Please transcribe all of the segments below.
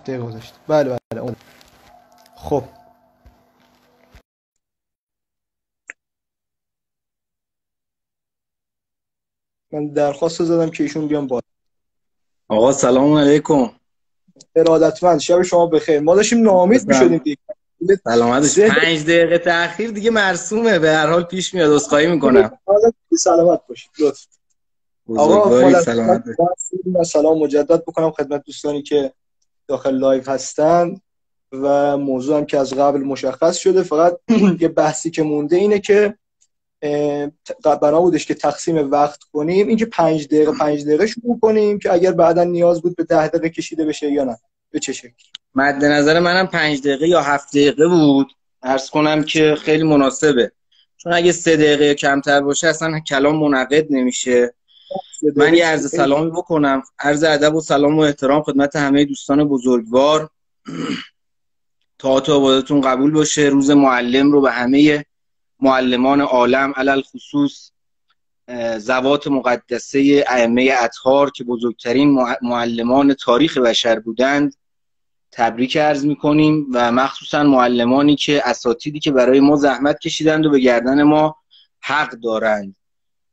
دقیقه گذاشت بله بله خب. من درخواست زدم که ایشون بیان بالا. آقا سلام علیکم. ارادتمند. شب شما بخیر. ما داشتیم ناامید می‌شدیم دیگه. سلامت پنج دقیقه تاخیر دیگه مرسومه. به هر حال پیش میاد. عذرخواهی می‌کنم. سلامت باشید. لطف. آقا سلامت سلام مجدد بکنم خدمت دوستانی که داخل live هستن و موضوع هم که از قبل مشخص شده فقط یه بحثی که مونده اینه که بنا بودش که تقسیم وقت کنیم اینکه پنج دقیقه پنج دقیقه شروع کنیم که اگر بعدا نیاز بود به ده دقیقه کشیده بشه یا نه به چه شکل مد نظر منم پنج دقیقه یا هفت دقیقه بود. ارز کنم که خیلی مناسبه. چون اگه سه دقیقه کمتر باشه اصلا کلام منعقد نمیشه. من یه عرض سلامی بکنم. عرض ادب و سلام و احترام خدمت همه دوستان بزرگوار. تا آبادتون قبول باشه روز معلم رو به همه معلمان عالم علل خصوص زوات مقدسه ائمه اطهار که بزرگترین معلمان تاریخ بشر بودند تبریک عرض می‌کنیم و مخصوصا معلمانی که اساتیدی که برای ما زحمت کشیدند و به گردن ما حق دارند.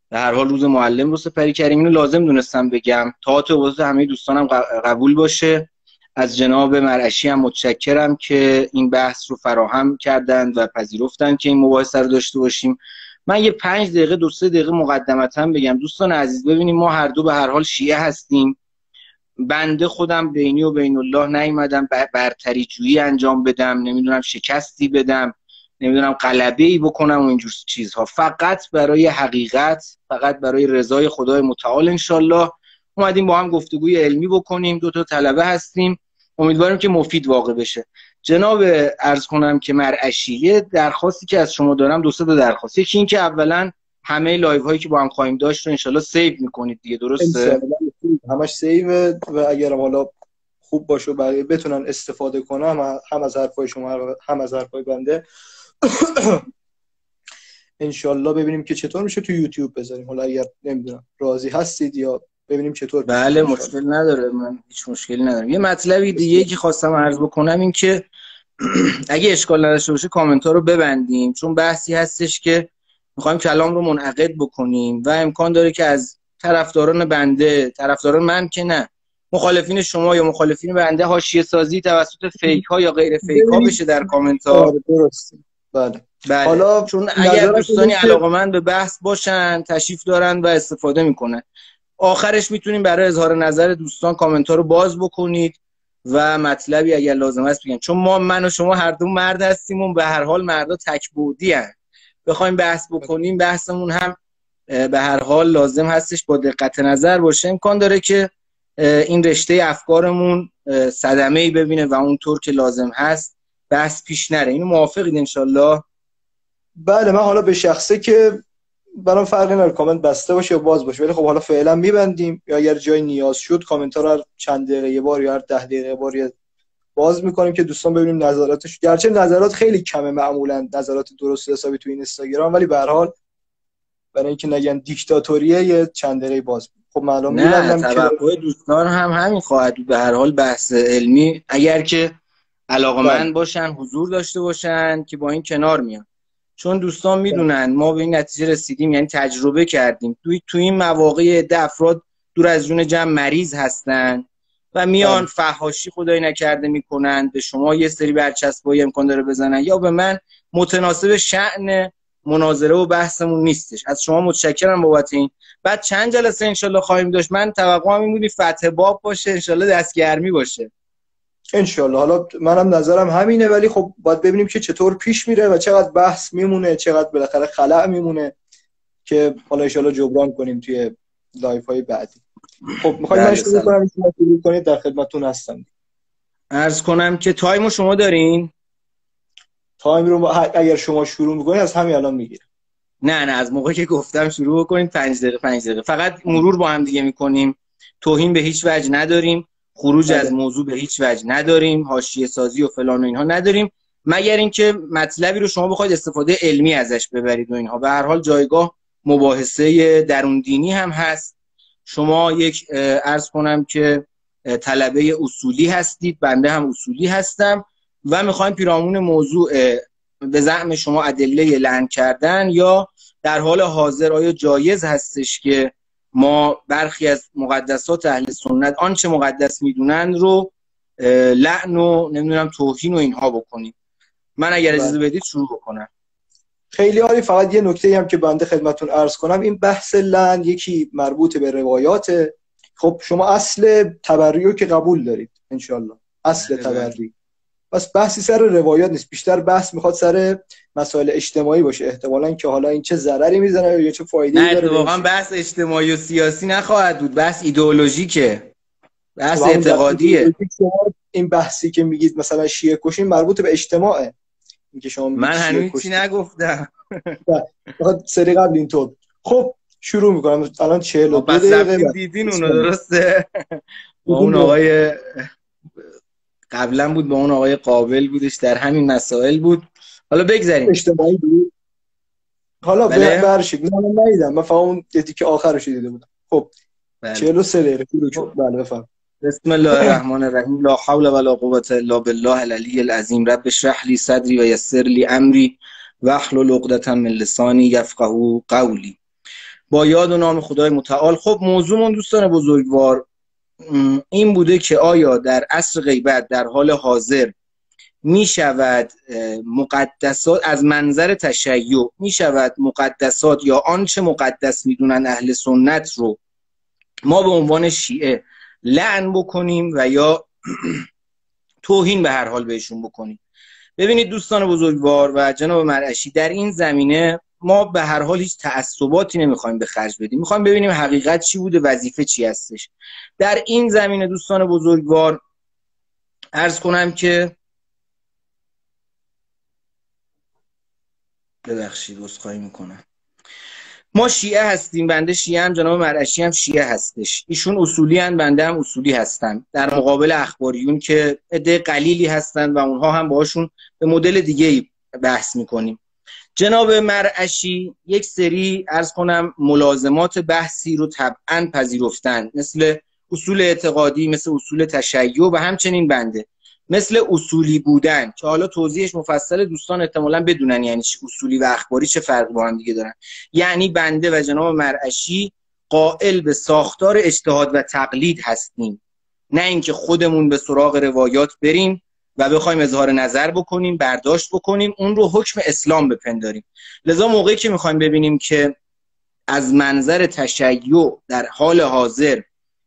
به هر حال روز معلم رو سپری کردیم اینو لازم دونستم بگم. تا تو همه دوستانم قبول باشه. از جناب مرعشی هم متشکرم که این بحث رو فراهم کردند و پذیرفتند که این مباحثه رو داشته باشیم. من یه پنج دقیقه دو سه دقیقه مقدمتا بگم. دوستان عزیز ببینیم ما هر دو به هر حال شیعه هستیم. بنده خودم بینی و بین الله نیومدم برتری جویی انجام بدم. نمی‌دونم شکستی بدم. نمی‌دونم غلبه ای بکنم و اینجور چیزها. فقط برای حقیقت فقط برای رضای خدای متعال انشالله اومدیم با هم گفتگوی علمی بکنیم. دو تا طلبه هستیم. امیدواریم که مفید واقع بشه. جناب عرض کنم که مرعشیه درخواستی که از شما دارم دو تا درخواست. یکی این که اولا همه live هایی که با هم خواهیم داشت رو انشالله save می‌کنید دیگه درسته؟ همش save و اگر حالا خوب باشه و بتونن استفاده کنم هم از حرفای شما هم از حرفای بنده. انشالله ببینیم که چطور میشه تو یوتیوب بذاریم. حالا اگر نمی‌دونم راضی هستید یا ببینیم چطور بله مشکل نداره. من هیچ مشکلی ندارم. یه مطلبی دیگه که خواستم عرض بکنم این که اگه اشکال نداشته باشه کامنت ها رو ببندیم. چون بحثی هستش که می‌خوایم کلام رو منعقد بکنیم و امکان داره که از طرفداران بنده طرفداران من که نه مخالفین شما یا مخالفین بنده حاشیه سازی توسط فیک ها یا غیر فیک ها بشه در کامنت ها آره، درست بله بله. حالا چون اگر دوستانی علاقه به بحث باشن تشریف دارن و استفاده می‌کنن آخرش می‌تونیم برای اظهار نظر دوستان کامنت ها رو باز بکنید و مطلبی اگر لازم است بگن چون ما من و شما هر دو مرد هستیم و به هر حال مردا تکبودی هن. بخوایم بحث بکنیم بحثمون هم به هر حال لازم هستش با دقت نظر باشه امکان داره که این رشته افکارمون صدمه ای ببینه و اونطور که لازم هست بحث پیش نره. اینو موافقید انشالله؟ بله من حالا به شخصه که برام فرقی نداره. کامنت بسته باشه یا باز باشه. ولی خب حالا فعلا میبندیم. یا اگر جای نیاز شد کامنت ها رو چند دقیقه یه بار یا هر ده دقیقه بار باز می‌کنیم که دوستان ببینیم نظراتش. گرچه نظرات خیلی کمه معمولا نظرات درست حسابی تو این اینستاگرام. ولی به هر حال برای اینکه نگن دیکتاتوریه یه چند دقیقه باز خب معلوم نه توقع که... دوستان هم همین خواهد به هر حال بحث علمی. اگر که علاقمند بله. باشن حضور داشته باشن که با این کنار میان. چون دوستان می‌دونن ما به این نتیجه رسیدیم یعنی تجربه کردیم. توی تو این مواقع ده افراد دور از جون جمع مریض هستن و میان بله. فحاشی خدای نکرده می‌کنن به شما یه سری برچسبایی امکان داره بزنن. یا به من متناسب شعن مناظره و بحثمون نیستش. از شما متشکرم بابت این. بعد چند جلسه انشالله خواهیم داشت. من توقعم این بودی فتح باب باشه انشالله دستگرمی باشه. انشالله حالا منم نظرم همینه ولی خب باید ببینیم که چطور پیش میره و چقدر بحث میمونه چقدر بالاخره خلأ میمونه که حالا انشالله جبران کنیم توی live های بعدی. خب می‌خوایم من شروع کنم شروع کنید در خدمتتون هستم. عرض کنم که time شما دارین؟ time رو اگر شما شروع می‌کنید از همین الان می‌گیره نه نه از موقعی که گفتم شروع کنید 5 دقیقه 5 دقیقه. فقط مرور با هم دیگه می‌کنیم. توهین به هیچ وجه نداریم. خروج از بله. موضوع به هیچ وجه نداریم حاشیه سازی و فلان و اینها نداریم. مگر اینکه مطلبی رو شما بخواید استفاده علمی ازش ببرید و اینها. به هر حال جایگاه مباحثه درون دینی هم هست. شما یک ارز کنم که طلبه اصولی هستید بنده هم اصولی هستم و می‌خوایم پیرامون موضوع به زعم شما ادله لعن کردن یا در حال حاضر آیا جایز هستش که ما برخی از مقدسات اهل سنت آنچه مقدس می‌دونن رو لعن و نمی‌دونم توهین و اینها بکنیم. من اگر اجازه بله. بدید شروع بکنم. خیلی عالی. فقط یه نکته هم که بنده خدمتون عرض کنم. این بحث لعن یکی مربوط به روایات. خب شما اصل تبری که قبول دارید انشالله اصل بله. تبری. بس بحثی سر روایات نیست. بیشتر بحث می‌خواد سر مسائل اجتماعی باشه. احتمالا که حالا این چه ضرری می‌زنه یا چه فایده داره نه واقعا بحث اجتماعی و سیاسی نخواهد بود. بحث ایدئولوژیکه. بحث اعتقادیه. این بحثی که میگید مثلا شیعه کشین مربوط به اجتماعه. اینکه شما من هنوز چی نگفتم. سری قبل اینطور خب شروع می‌کنم. الان 42 خب، دقیقه دیدین اونو درسته؟ اون آقای قبلا بود با اون آقای قابل بودش در همین مسائل بود. حالا بگذاریم اجتماعی بود. حالا بله. برشید من ندیدم. من فقط اون که آخرش دیده بودم. خب. بله. 43 دقیقه. خب. بله بفهم بسم الله الرحمن الرحیم. لا حول ولا قوة الا بالله العلی العظیم. رب اشرح لی صدری و یسر لی امری واحلل عقدة من لسانی یفقهوا قولی. با یاد و نام خدای متعال. خب موضوعمون دوستان بزرگوار این بوده که آیا در عصر غیبت در حال حاضر می شود مقدسات از منظر تشیع می شود مقدسات یا آنچه مقدس می‌دونن اهل سنت رو ما به عنوان شیعه لعن بکنیم و یا توهین به هر حال بهشون بکنیم. ببینید دوستان بزرگوار و جناب مرعشی در این زمینه ما به هر حال هیچ تعصباتی نمی‌خوایم به خرج بدیم. می‌خوایم ببینیم حقیقت چی بوده وظیفه چی هستش. در این زمینه دوستان بزرگوار ارز کنم که ببخشید عذرخواهی می‌کنم. ما شیعه هستیم بنده شیعه هم جناب مرعشی هم شیعه هستش. ایشون اصولی هن بنده هم اصولی هستن. در مقابل اخباریون که عده قلیلی هستن و اونها هم باشون به مدل دیگه بحث می‌کنیم. جناب مرعشی یک سری ارز کنم ملازمات بحثی رو طبعا پذیرفتن. مثل اصول اعتقادی مثل اصول تشیع و همچنین بنده. مثل اصولی بودن که حالا توضیحش مفصل دوستان احتمالا بدونن یعنی اصولی و اخباری چه فرق با هم دیگه دارن. یعنی بنده و جناب مرعشی قائل به ساختار اجتهاد و تقلید هستیم. نه اینکه خودمون به سراغ روایات بریم. و بخوایم اظهار نظر بکنیم برداشت بکنیم اون رو حکم اسلام بپنداریم. لذا موقعی که می‌خوایم ببینیم که از منظر تشیع در حال حاضر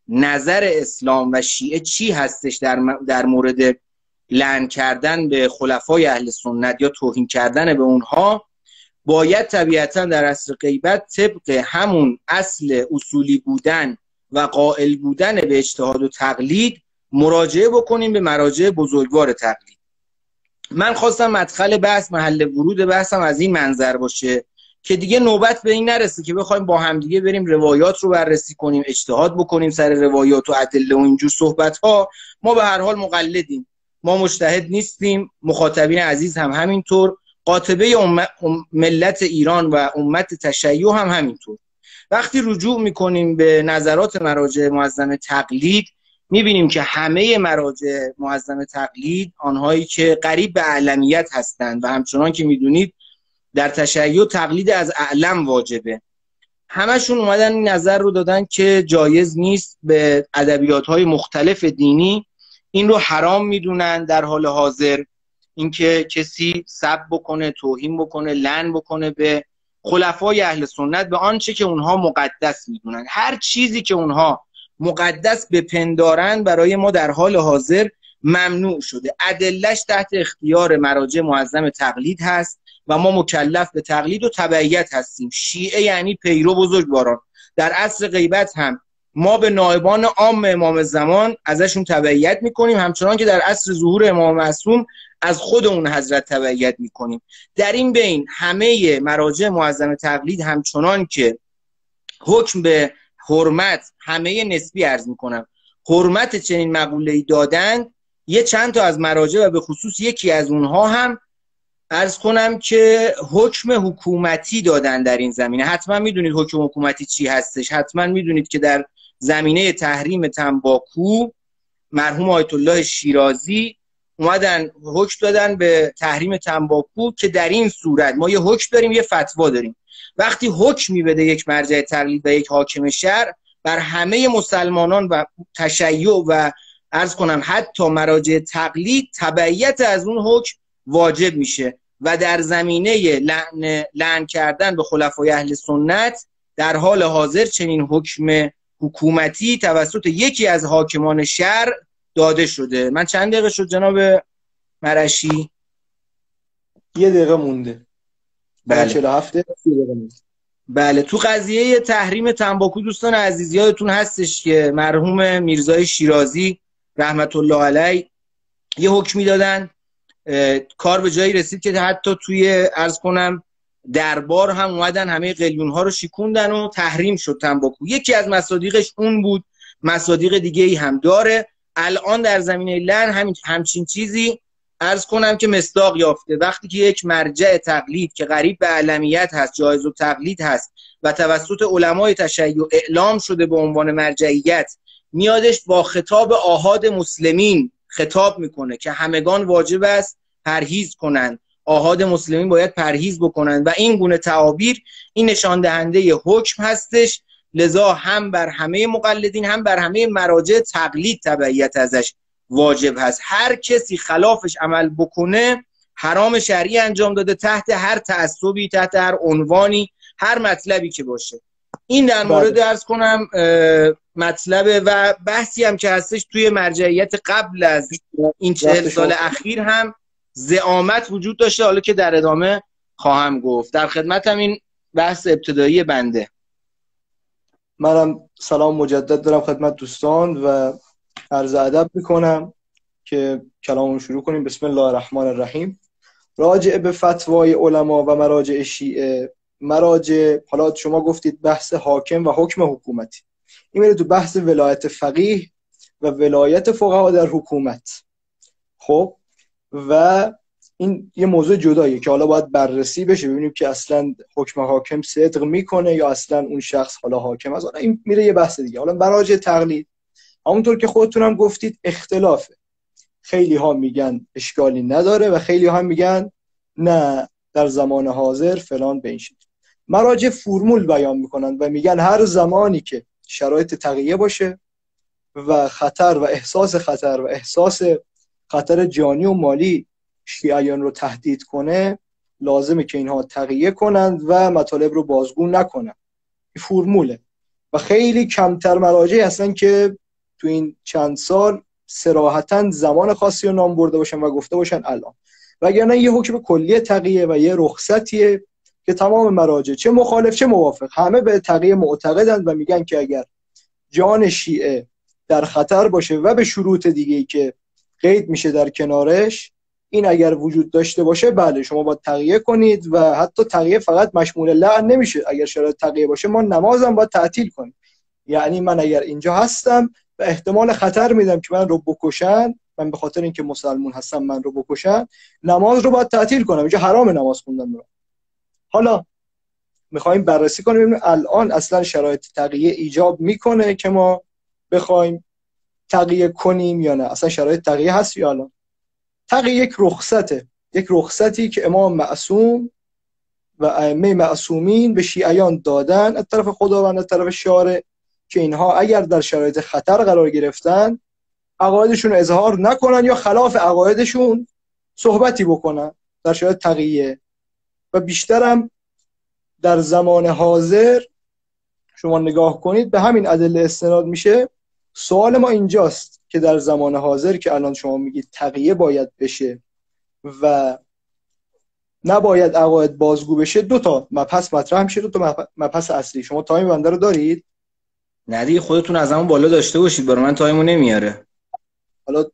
نظر اسلام و شیعه چی هستش در, در مورد لعن کردن به خلفای اهل سنت یا توهین کردن به اونها باید طبیعتا در اصل غیبت طبق همون اصل اصولی بودن و قائل بودن به اجتهاد و تقلید مراجعه بکنیم به مراجع بزرگوار تقلید. من خواستم مدخل بحث محل ورود بحثم از این منظر باشه که دیگه نوبت به این نرسه که بخوایم با همدیگه بریم روایات رو بررسی کنیم اجتهاد بکنیم سر روایات و ادله و اینجور صحبت ها ما به هر حال مقلدیم. ما مجتهد نیستیم. مخاطبین عزیز هم همینطور. قاطبه ملت ایران و امت تشیع هم همینطور. وقتی رجوع می‌کنیم به نظرات مراجع معظم تقلید می‌بینیم که همه مراجع معظم تقلید آنهایی که قریب به اعلمیت هستند و همچنان که می‌دونید در تشیع تقلید از اعلم واجبه. همشون اومدن این نظر رو دادن که جایز نیست به ادبیات های مختلف دینی این رو حرام می‌دونن در حال حاضر. اینکه کسی سب بکنه توهین بکنه لن بکنه به خلفای اهل سنت به آنچه که اونها مقدس می‌دونن. هر چیزی که اونها مقدس بپندارن برای ما در حال حاضر ممنوع شده. ادلش تحت اختیار مراجع معظم تقلید هست و ما مکلف به تقلید و تبعیت هستیم. شیعه یعنی پیرو بزرگواران. در عصر غیبت هم ما به نایبان عام امام زمان ازشون تبعیت می‌کنیم همچنان که در عصر ظهور امام معصوم از خود اون حضرت تبعیت می‌کنیم. در این بین همه مراجع معظم تقلید همچنان که حکم به حرمت همه نسبی ارز می‌کنم. حرمت چنین مقوله دادن یه چند تا از مراجع و به خصوص یکی از اونها هم ارز کنم که حکم حکومتی دادن در این زمینه. حتما می‌دونید حکم حکومتی چی هستش. حتما می‌دونید که در زمینه تحریم تنباکو مرحوم آیت الله شیرازی اومدن حکم دادن به تحریم تنباکو که در این صورت ما یه حکم داریم یه فتوا داریم. وقتی حکم میبده یک مرجع تقلید و یک حاکم شهر بر همه مسلمانان و تشیع و ارز کنم حتی مراجع تقلید تبعیت از اون حکم واجب میشه و در زمینه لعن, لعن کردن به خلفای اهل سنت در حال حاضر چنین حکم حکومتی توسط یکی از حاکمان شهر داده شده. من چند دقیقه شد جناب مرشی؟ یه دقیقه مونده. بله. 47 بله. تو قضیه تحریم تنباکو دوستان عزیز یادتون هستش که مرحوم میرزای شیرازی رحمت الله علی یه حکمی دادن کار به جایی رسید که حتی توی ارز کنم دربار هم اومدن همه قلیون ها رو شیکوندن و تحریم شد تنباکو. یکی از مصادیقش اون بود مصادیق دیگه ای هم داره. الان در زمینه لن همین همچین چیزی ارز کنم که مصداق یافته. وقتی که یک مرجع تقلید که غریب به علمیت هست جایز و تقلید هست و توسط علمای تشیع اعلام شده به عنوان مرجعیت میادش با خطاب آهاد مسلمین خطاب می‌کنه که همگان واجب است پرهیز کنند. آهاد مسلمین باید پرهیز بکنند و این گونه تعابیر این نشان دهنده حکم هستش. لذا هم بر همه مقلدین هم بر همه مراجع تقلید تبعیت ازش واجب هست. هر کسی خلافش عمل بکنه حرام شرعی انجام داده تحت هر تعصبی تحت هر عنوانی هر مطلبی که باشه. این در مورد بله. ارز کنم مطلب و بحثی هم که هستش توی مرجعیت قبل از این چهل سال اخیر هم زعامت وجود داشته. حالا که در ادامه خواهم گفت. در خدمتم این بحث ابتدایی بنده. منم سلام مجدد دارم خدمت دوستان و عرض ادب می‌کنم که کلامون شروع کنیم. بسم الله الرحمن الرحیم. راجع به فتوای علما و مراجع شیعه مراجع حالا شما گفتید بحث حاکم و حکم حکومتی. این میره تو بحث ولایت فقیه و ولایت فقها در حکومت. خب؟ و این یه موضوع جداییه که حالا باید بررسی بشه ببینیم که اصلا حکم حاکم صدق می‌کنه یا اصلا اون شخص حالا حاکم از این میره یه بحث دیگه. حالا مراجع تقلید. همونطور که خودتون هم گفتید اختلافه. خیلی ها میگن اشکالی نداره و خیلی ها میگن نه در زمان حاضر فلان به این مراجع فرمول بیان می‌کنن و میگن هر زمانی که شرایط تقیه باشه و خطر و احساس خطر و احساس خطر جانی و مالی شیعیان رو تهدید کنه لازمه که اینها تقیه کنند و مطالب رو بازگو نکنند فرموله. و خیلی کمتر مراجع هستن که تو این چند سال سراحتا زمان خاصی رو نام برده باشن و گفته باشن الان. وگرنه یه حکم کلی تقیه و یه رخصتیه که تمام مراجع چه مخالف چه موافق همه به تقیه معتقدند و میگن که اگر جان شیعه در خطر باشه و به شروط دیگه که قید میشه در کنارش این اگر وجود داشته باشه بله شما باید تقیه کنید و حتی تقیه فقط مشمول لعن نمیشه. اگر شرایط تقیه باشه ما نمازم باید تعطیل کنیم. یعنی من اگر اینجا هستم و احتمال خطر میدم که من رو بکشن من به خاطر اینکه مسلمون هستم من رو بکشن نماز رو باید تعطیل کنم. اینجا حرام نماز خوندن رو. حالا می‌خوایم بررسی کنیم الان اصلا شرایط تقیه ایجاب می‌کنه که ما بخوایم تقیه کنیم یا نه. اصلا شرایط تقیه هست یا الان؟ تقیه یک رخصته. یک رخصتی که امام معصوم و ائمه معصومین به شیعیان دادن از طرف خداوند از طرف شارع که اینها اگر در شرایط خطر قرار گرفتن عقایدشون اظهار نکنن یا خلاف عقایدشون صحبتی بکنن در شرایط تقیه. و بیشترم در زمان حاضر شما نگاه کنید به همین ادله استناد میشه. سوال ما اینجاست که در زمان حاضر که الان شما میگید تقیه باید بشه و نباید عقاید بازگو بشه دو تا مبحث مطرح میشه دو تا مبحث اصلی. شما time بنده رو دارید؟ نه خودتون از همون بالا داشته باشید برای من time و نمیاره. حالا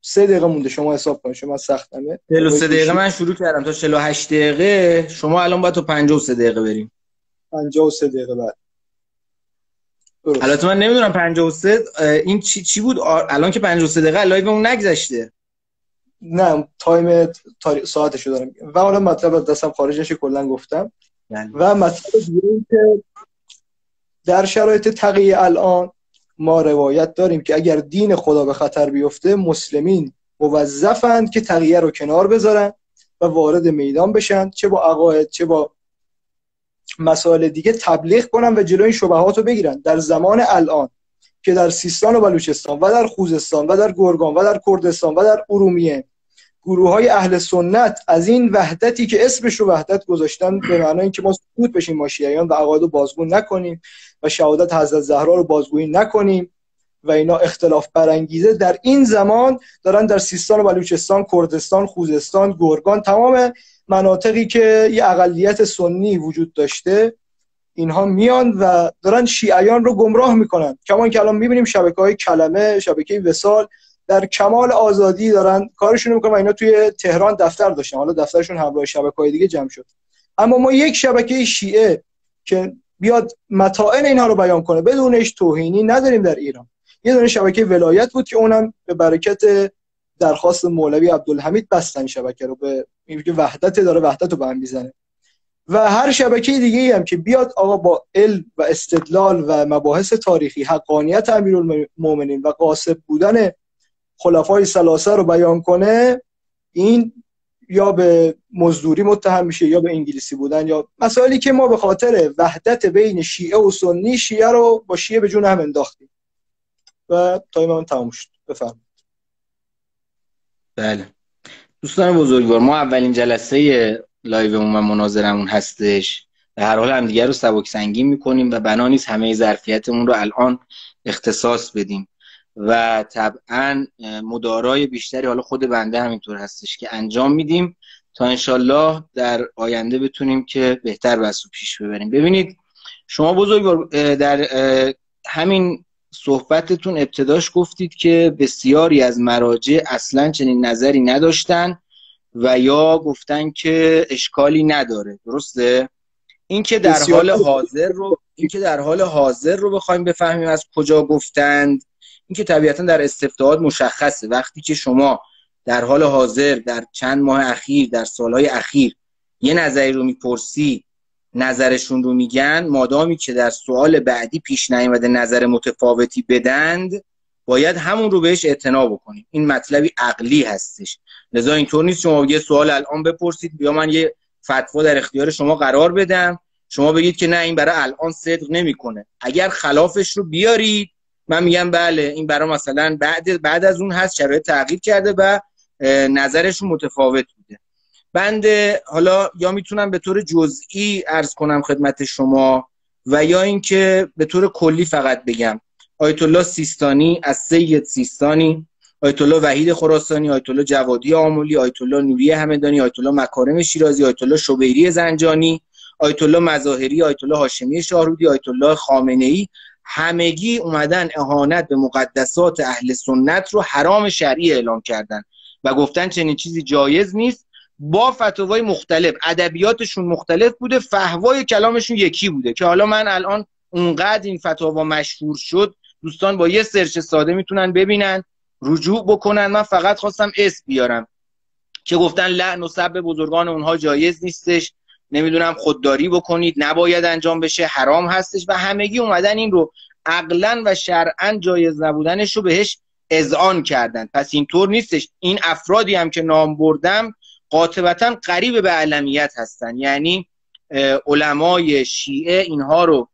سه دقیقه مونده شما حساب کنید شما سختمه. 43 دقیقه من شروع کردم تا 48 دقیقه شما الان باید تو 53 دقیقه بریم. 53 دقیقه بعد. البته من نمی‌دونم 53 این چی چی بود؟ الان که 53 دقیقه live اون نگذشته. نه time تاری... ساعتشو دارم. و حالا مطلب از دستم خارج نشه کلا گفتم. یعنی. و مطلب دیگه این که در شرایط تقیه الان ما روایت داریم که اگر دین خدا به خطر بیفته مسلمین موظفند که تقیه رو کنار بذارن و وارد میدان بشن چه با عقاید چه با مسائل دیگه تبلیغ کنن و جلوی شبهات رو بگیرن. در زمان الان که در سیستان و بلوچستان و در خوزستان و در گرگان و در کردستان و در ارومیه گروه های اهل سنت از این وحدتی که اسمش رو وحدت گذاشتن به معنای اینکه ما سکوت بشیم ما شیعیان و عقاید رو بازگو نکنیم و شهادت حضرت زهرا رو بازگویی نکنیم و اینا اختلاف برانگیزه در این زمان دارن در سیستان و بلوچستان کردستان خوزستان گرگان تمام مناطقی که یه اقلیت سنی وجود داشته اینها میان و دارن شیعیان رو گمراه می‌کنن. کما که الان می‌بینیم شبکه های کلمه شبکه وسال در کمال آزادی دارن کارشون می‌کنن و اینا توی تهران دفتر داشتن. حالا دفترشون همراه شبکه های دیگه جمع شد. اما ما یک شبکه شیعه که بیاد متاعن اینها رو بیان کنه. بدونش توهینی نداریم در ایران. یه دونه شبکه ولایت بود که اونم به برکت درخواست مولوی عبدالحمید بستن شبکه رو به که وحدت داره وحدت رو به هم می‌زنه. و هر شبکه دیگه هم که بیاد آقا با علم و استدلال و مباحث تاریخی حقانیت امیرالمومنین و قاسب بودن خلفای سلاسه رو بیان کنه این یا به مزدوری متهم میشه یا به انگلیسی بودن یا مسائلی که ما به خاطر وحدت بین شیعه و سنی شیعه رو با شیعه به جون هم انداختیم. و تایم من تموم شد. بفرمایید. بله. دوستان بزرگوار ما اولین جلسه لایومون و مناظرمون هستش. به هر حال همدیگه رو سبک سنگین می‌کنیم و بنا نیست همه ظرفیتمون رو الان اختصاص بدیم. و طبعا مدارای بیشتری حالا خود بنده همینطور هستش که انجام میدیم. تا انشالله در آینده بتونیم که بهتر بحث پیش ببریم. ببینید شما بزرگوار در همین صحبتتون ابتداش گفتید که بسیاری از مراجع اصلا چنین نظری نداشتن و یا گفتن که اشکالی نداره. درسته؟ این که در حال حاضر رو این که در حال حاضر رو بخوایم بفهمیم از کجا گفتند. این که طبیعتا در استفتاحات مشخصه. وقتی که شما در حال حاضر در چند ماه اخیر در سالهای اخیر یه نظری رو می‌پرسی نظرشون رو میگن مادامی که در سوال بعدی پیش نیامده نظر متفاوتی بدند باید همون رو بهش اعتنا بکنیم. این مطلبی عقلی هستش. لذا اینطور نیست شما یه سوال الان بپرسید بیا من یه فتوا در اختیار شما قرار بدم. شما بگید که نه این برای الان صدق نمی‌کنه. اگر خلافش رو بیارید من میگم بله این برای مثلا بعد بعد از اون هست شرایط تغییر کرده و نظرشون متفاوت بوده. بنده حالا یا می‌تونم به طور جزئی ارز کنم خدمت شما و یا اینکه به طور کلی فقط بگم. آیت الله سیستانی از سید سیستانی آیت الله وحید خراسانی آیت الله جوادی آمولی آیت الله نوری همدانی آیت الله مکارم شیرازی آیت الله شبیری زنجانی آیت الله مظاهری آیت الله هاشمی شاهرودی آیت الله خامنه ای همگی اومدن اهانت به مقدسات اهل سنت رو حرام شرعی اعلام کردن و گفتن چنین چیزی جایز نیست. با فتوای مختلف ادبیاتشون مختلف بوده فهوای کلامشون یکی بوده که حالا من الان اونقدر این فتوا مشهور شد دوستان با یه سرچ ساده می‌تونن ببینن رجوع بکنن. من فقط خواستم اسم بیارم که گفتن لعن و سب بزرگان اونها جایز نیستش. نمی‌دونم خودداری بکنید نباید انجام بشه حرام هستش و همگی اومدن این رو عقلا و شرعا جایز نبودنش رو بهش اذعان کردن. پس اینطور نیستش. این افرادی هم که نام بردم قاطبتا قریب به علمیت هستن. یعنی علمای شیعه اینها رو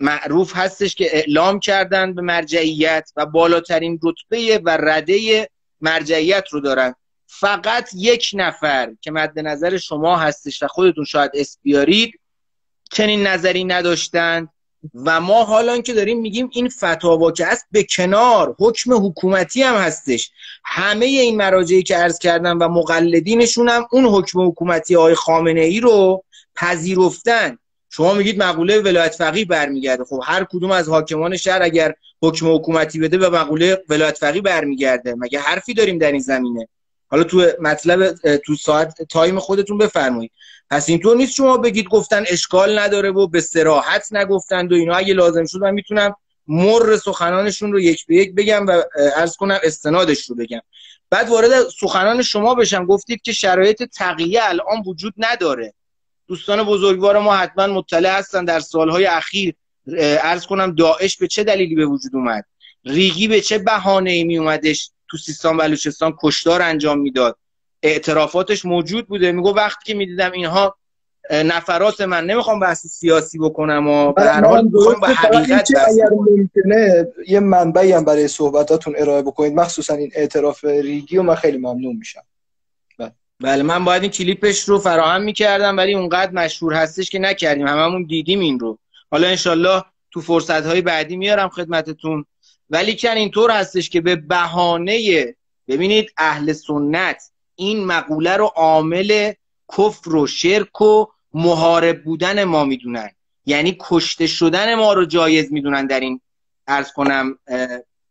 معروف هستش که اعلام کردن به مرجعیت و بالاترین رتبه و رده مرجعیت رو دارن. فقط یک نفر که مد نظر شما هستش و خودتون شاید اس بیارید چنین نظری نداشتند و ما حالا که داریم میگیم این فتاوا که هست به کنار حکم حکومتی هم هستش. همه این مراجعی که عرض کردم و مقلدینشون هم اون حکم حکومتی های خامنه ای رو پذیرفتن. شما میگید مقوله ولایت فقیه برمیگرده. خب هر کدوم از حاکمان شهر اگر حکم حکومتی بده به مقوله ولایت فقیه برمیگرده. مگه حرفی داریم در این زمینه؟ حالا تو مطلب تو ساعت تایم خودتون بفرمایید. پس اینطور نیست شما بگید گفتن اشکال نداره و به سراحت نگفتند و اینا. اگه لازم شد من می‌تونم مر سخنانشون رو یک به یک بگم و عرض کنم استنادش رو بگم. بعد وارد سخنان شما بشم. گفتید که شرایط تقیه الان وجود نداره. دوستان بزرگوار ما حتما مطلع هستن در سالهای اخیر عرض کنم داعش به چه دلیلی به وجود اومد؟ ریگی به چه بهانه ای می اومدش تو سیستان بلوچستان کشتار انجام می‌داد. اعترافاتش موجود بوده. میگو وقتی که می‌دیدم اینها نفرات من نمی‌خوام بحث سیاسی بکنم و به هر حال به حقیقت اگر ممکنه یه منبعی هم برای صحبتاتون ارائه بکنید. مخصوصا این اعتراف ریگی و من خیلی ممنون میشم. بله, بله من باید این کلیپش رو فراهم می‌کردم ولی اونقدر مشهور هستش که نکردیم. هممون دیدیم این رو. حالا انشالله تو فرصت های بعدی میارم خدمتتون. ولی کن اینطور هستش که به بهانه ببینید اهل سنت این مقوله رو عامل کفر و شرک و محارب بودن ما می‌دونن. یعنی کشته شدن ما رو جایز می‌دونن در این ارز کنم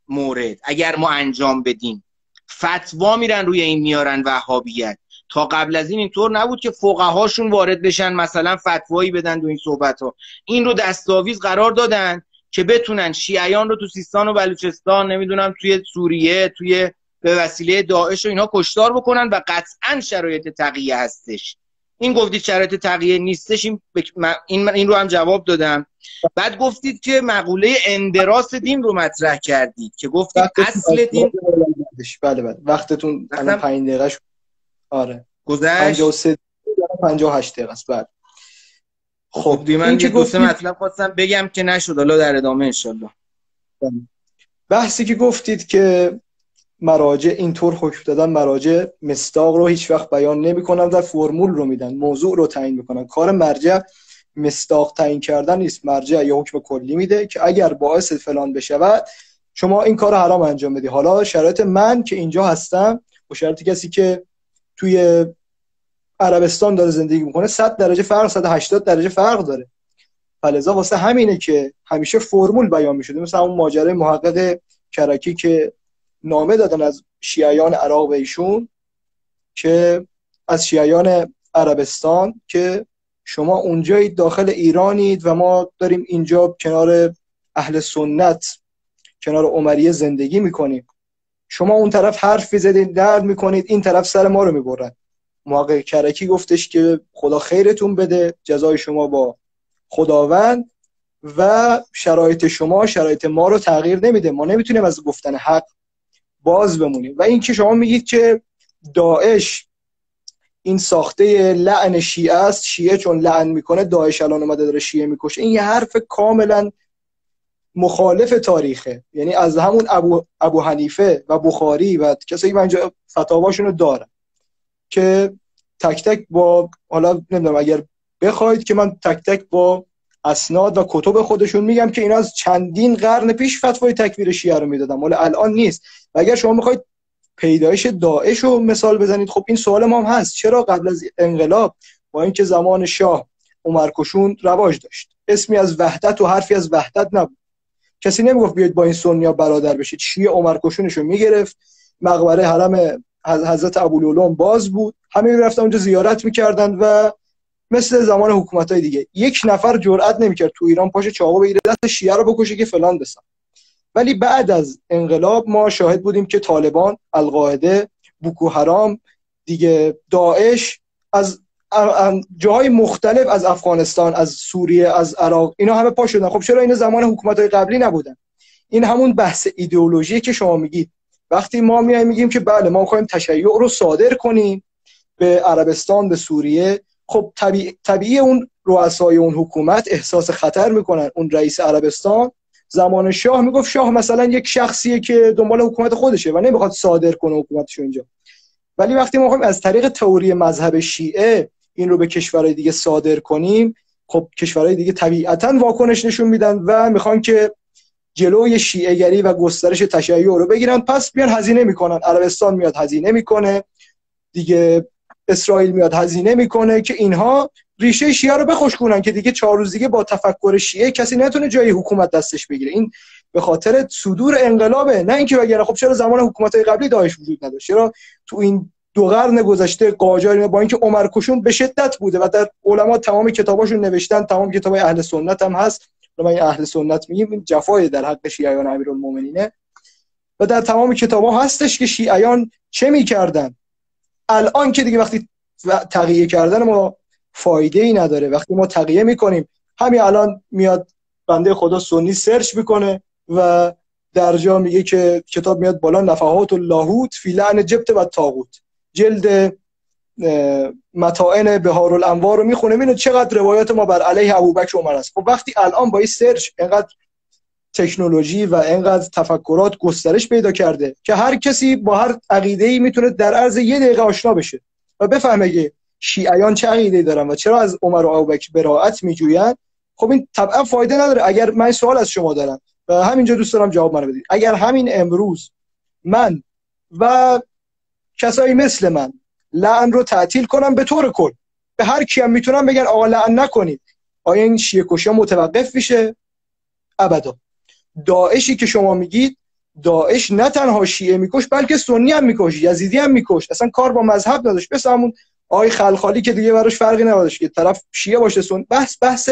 مورد. اگر ما انجام بدیم. فتوا میرن روی این میارن وهابیت. تا قبل از این اینطور نبود که فقهاشون وارد بشن مثلا فتوایی بدن دو این صحبت ها این رو دستاویز قرار دادن. که بتونن شیعیان رو تو سیستان و بلوچستان نمی‌دونم توی سوریه توی به وسیله داعش و اینها کشتار بکنن و قطعا شرایط تقیه هستش. این گفتید شرایط تقیه نیستش این, این, این رو هم جواب دادم. بعد گفتید که مقوله اندراس دین رو مطرح کردید که گفتید اصل دین بله بله. وقتتون الان 5 دقیقه آره. گذشت؟ 53 58 دقیقه است. بعد خب, دی من یه گفته مطلب خواستم بگم که نشد حالا در ادامه انشالله بله. بحثی که گفتید که مراجع اینطور حکم دادن مراجع مستاق رو هیچ وقت بیان نمی‌کنن و فرمول رو میدن موضوع رو تعیین می‌کنن. کار مرجع مستاق تعیین کردن نیست. مرجع یه حکم کلی میده که اگر باعث فلان بشود شما این کار حرام انجام بدی. حالا شرایط من که اینجا هستم و شرایط کسی که توی عربستان داره زندگی می‌کنه 100 درجه فرق 180 درجه فرق داره. فلزا واسه همینه که همیشه فرمول بیان می‌شده. مثلا اون ماجرای محقق کرکی که نامه دادن از شیعیان عراق به ایشون که از شیعیان عربستان که شما اونجایید داخل ایرانید و ما داریم اینجا کنار اهل سنت کنار عمریه زندگی می‌کنیم. شما اون طرف حرف زدید درد می‌کنید این طرف سر ما رو می‌برن. محقق کرکی گفتش که خدا خیرتون بده جزای شما با خداوند و شرایط شما شرایط ما رو تغییر نمیده. ما نمی‌تونیم از گفتن حق باز بمونیم. و اینکه شما میگید که داعش این ساخته لعن شیعه است شیعه چون لعن می‌کنه داعش الان اومده داره شیعه می‌کشه. این یه حرف کاملا مخالف تاریخه. یعنی از همون ابو, ابو حنیفه و بخاری و کسایی که اینجا فتاواشون رو دارن. که تک تک با حالا نمی‌دونم اگر بخواید که من تک تک با اسناد و کتب خودشون میگم که اینا از چندین قرن پیش فتوای تکفیر شیعه رو می‌دادم ولی الان نیست. و اگر شما می‌خواید پیدایش داعش رو مثال بزنید خب این سوال ما هم هست. چرا قبل از انقلاب با اینکه زمان شاه عمر کشون رواج داشت؟ اسمی از وحدت و حرفی از وحدت نبود. کسی نمی‌گفت بیاید با این سنیا برادر بشید. شیعه عمر کشونش رو می‌گرفت. مقبره حرم حضرت ابوالعلوم باز بود. همه رفتن اونجا زیارت می‌کردند و مثل زمان حکومت های دیگه. یک نفر جرئت نمی‌کرد تو ایران پاش چاقو بگیره دست شیعه رو بکشه که فلان بسن. ولی بعد از انقلاب ما شاهد بودیم که طالبان القاعده بوکو حرام دیگه داعش از جاهای مختلف از افغانستان از سوریه از عراق اینا همه پا شدن. خب چرا این زمان حکومت های قبلی نبودن؟ این همون بحث ایدئولوژی که شما میگید. وقتی ما میایم میگیم که بله ما می‌خوایم تشیع رو صادر کنیم به عربستان به سوریه خب طبیعی, طبیعی اون رؤسای اون حکومت احساس خطر می‌کنن. اون رئیس عربستان زمان شاه می‌گفت شاه مثلا یک شخصیه که دنبال حکومت خودشه و نمی‌خواد صادر کنه حکومتش اینجا. ولی وقتی ما از طریق تئوری مذهب شیعه این رو به کشورهای دیگه صادر کنیم خب کشورهای دیگه طبیعتا واکنش نشون میدن و می‌خوان که جلوی شیعه گری و گسترش تشیع رو بگیرن. پس بیان هزینه می‌کنن. عربستان میاد هزینه می‌کنه. دیگه اسرائیل میاد هزینه می‌کنه که اینها ریشه شیعه رو بخشکونن که دیگه چهار روز دیگه با تفکر شیعه کسی نتونه جای حکومت دستش بگیره. این به خاطر صدور انقلابه. نه اینکه بگیره خب چرا زمان حکومت قبلی داعش وجود نداشت؟ چرا تو این دو قرن گذشته قاجار با اینکه عمر کشون به شدت بوده و در علما تمام کتاباشون نوشتن تمام کتابای اهل سنت هم هست. این اهل سنت میگیم این جفای در حق شیعیان امیرالمومنینه. و در تمام کتابا هستش که شیعیان چه می‌کردن؟ الان که دیگه وقتی تقیه کردن ما فایده ای نداره. وقتی ما تقیه می‌کنیم همین الان میاد بنده خدا سنی search می‌کنه و در جا میگه که کتاب میاد بالا نفحات اللاهوت فی لعن جبت و طاغوت جلد مطاعن بحار الانوار رو می‌خونه. می‌بینه چقدر روایات ما بر علیه ابوبکر عمر است. خب وقتی الان با این search اینقدر تکنولوژی و اینقدر تفکرات گسترش پیدا کرده که هر کسی با هر عقیده ای می‌تونه در عرض یه دقیقه آشنا بشه و بفهمه که شیعیان چه عقیده دارن و چرا از عمر و ابوبکر براءت میجوین خب این طبعا فایده نداره. اگر من سوال از شما دارم و همینجا دوست دارم جواب منو بدید. اگر همین امروز من و کسایی مثل من لعن رو تعطیل کنم به طور کل. به هر کیم می‌تونم بگن آقا لعن نکنید. آیا این شیعه کشی متوقف میشه؟ ابدا. داعشی که شما میگید داعش نه تنها شیعه میکش بلکه سنی هم میکش یزیدی هم میکش اصلا کار با مذهب نداشت. بس همون آقای خلخالی که دیگه براش فرقی نداشت که طرف شیعه باشه سن بحث بحث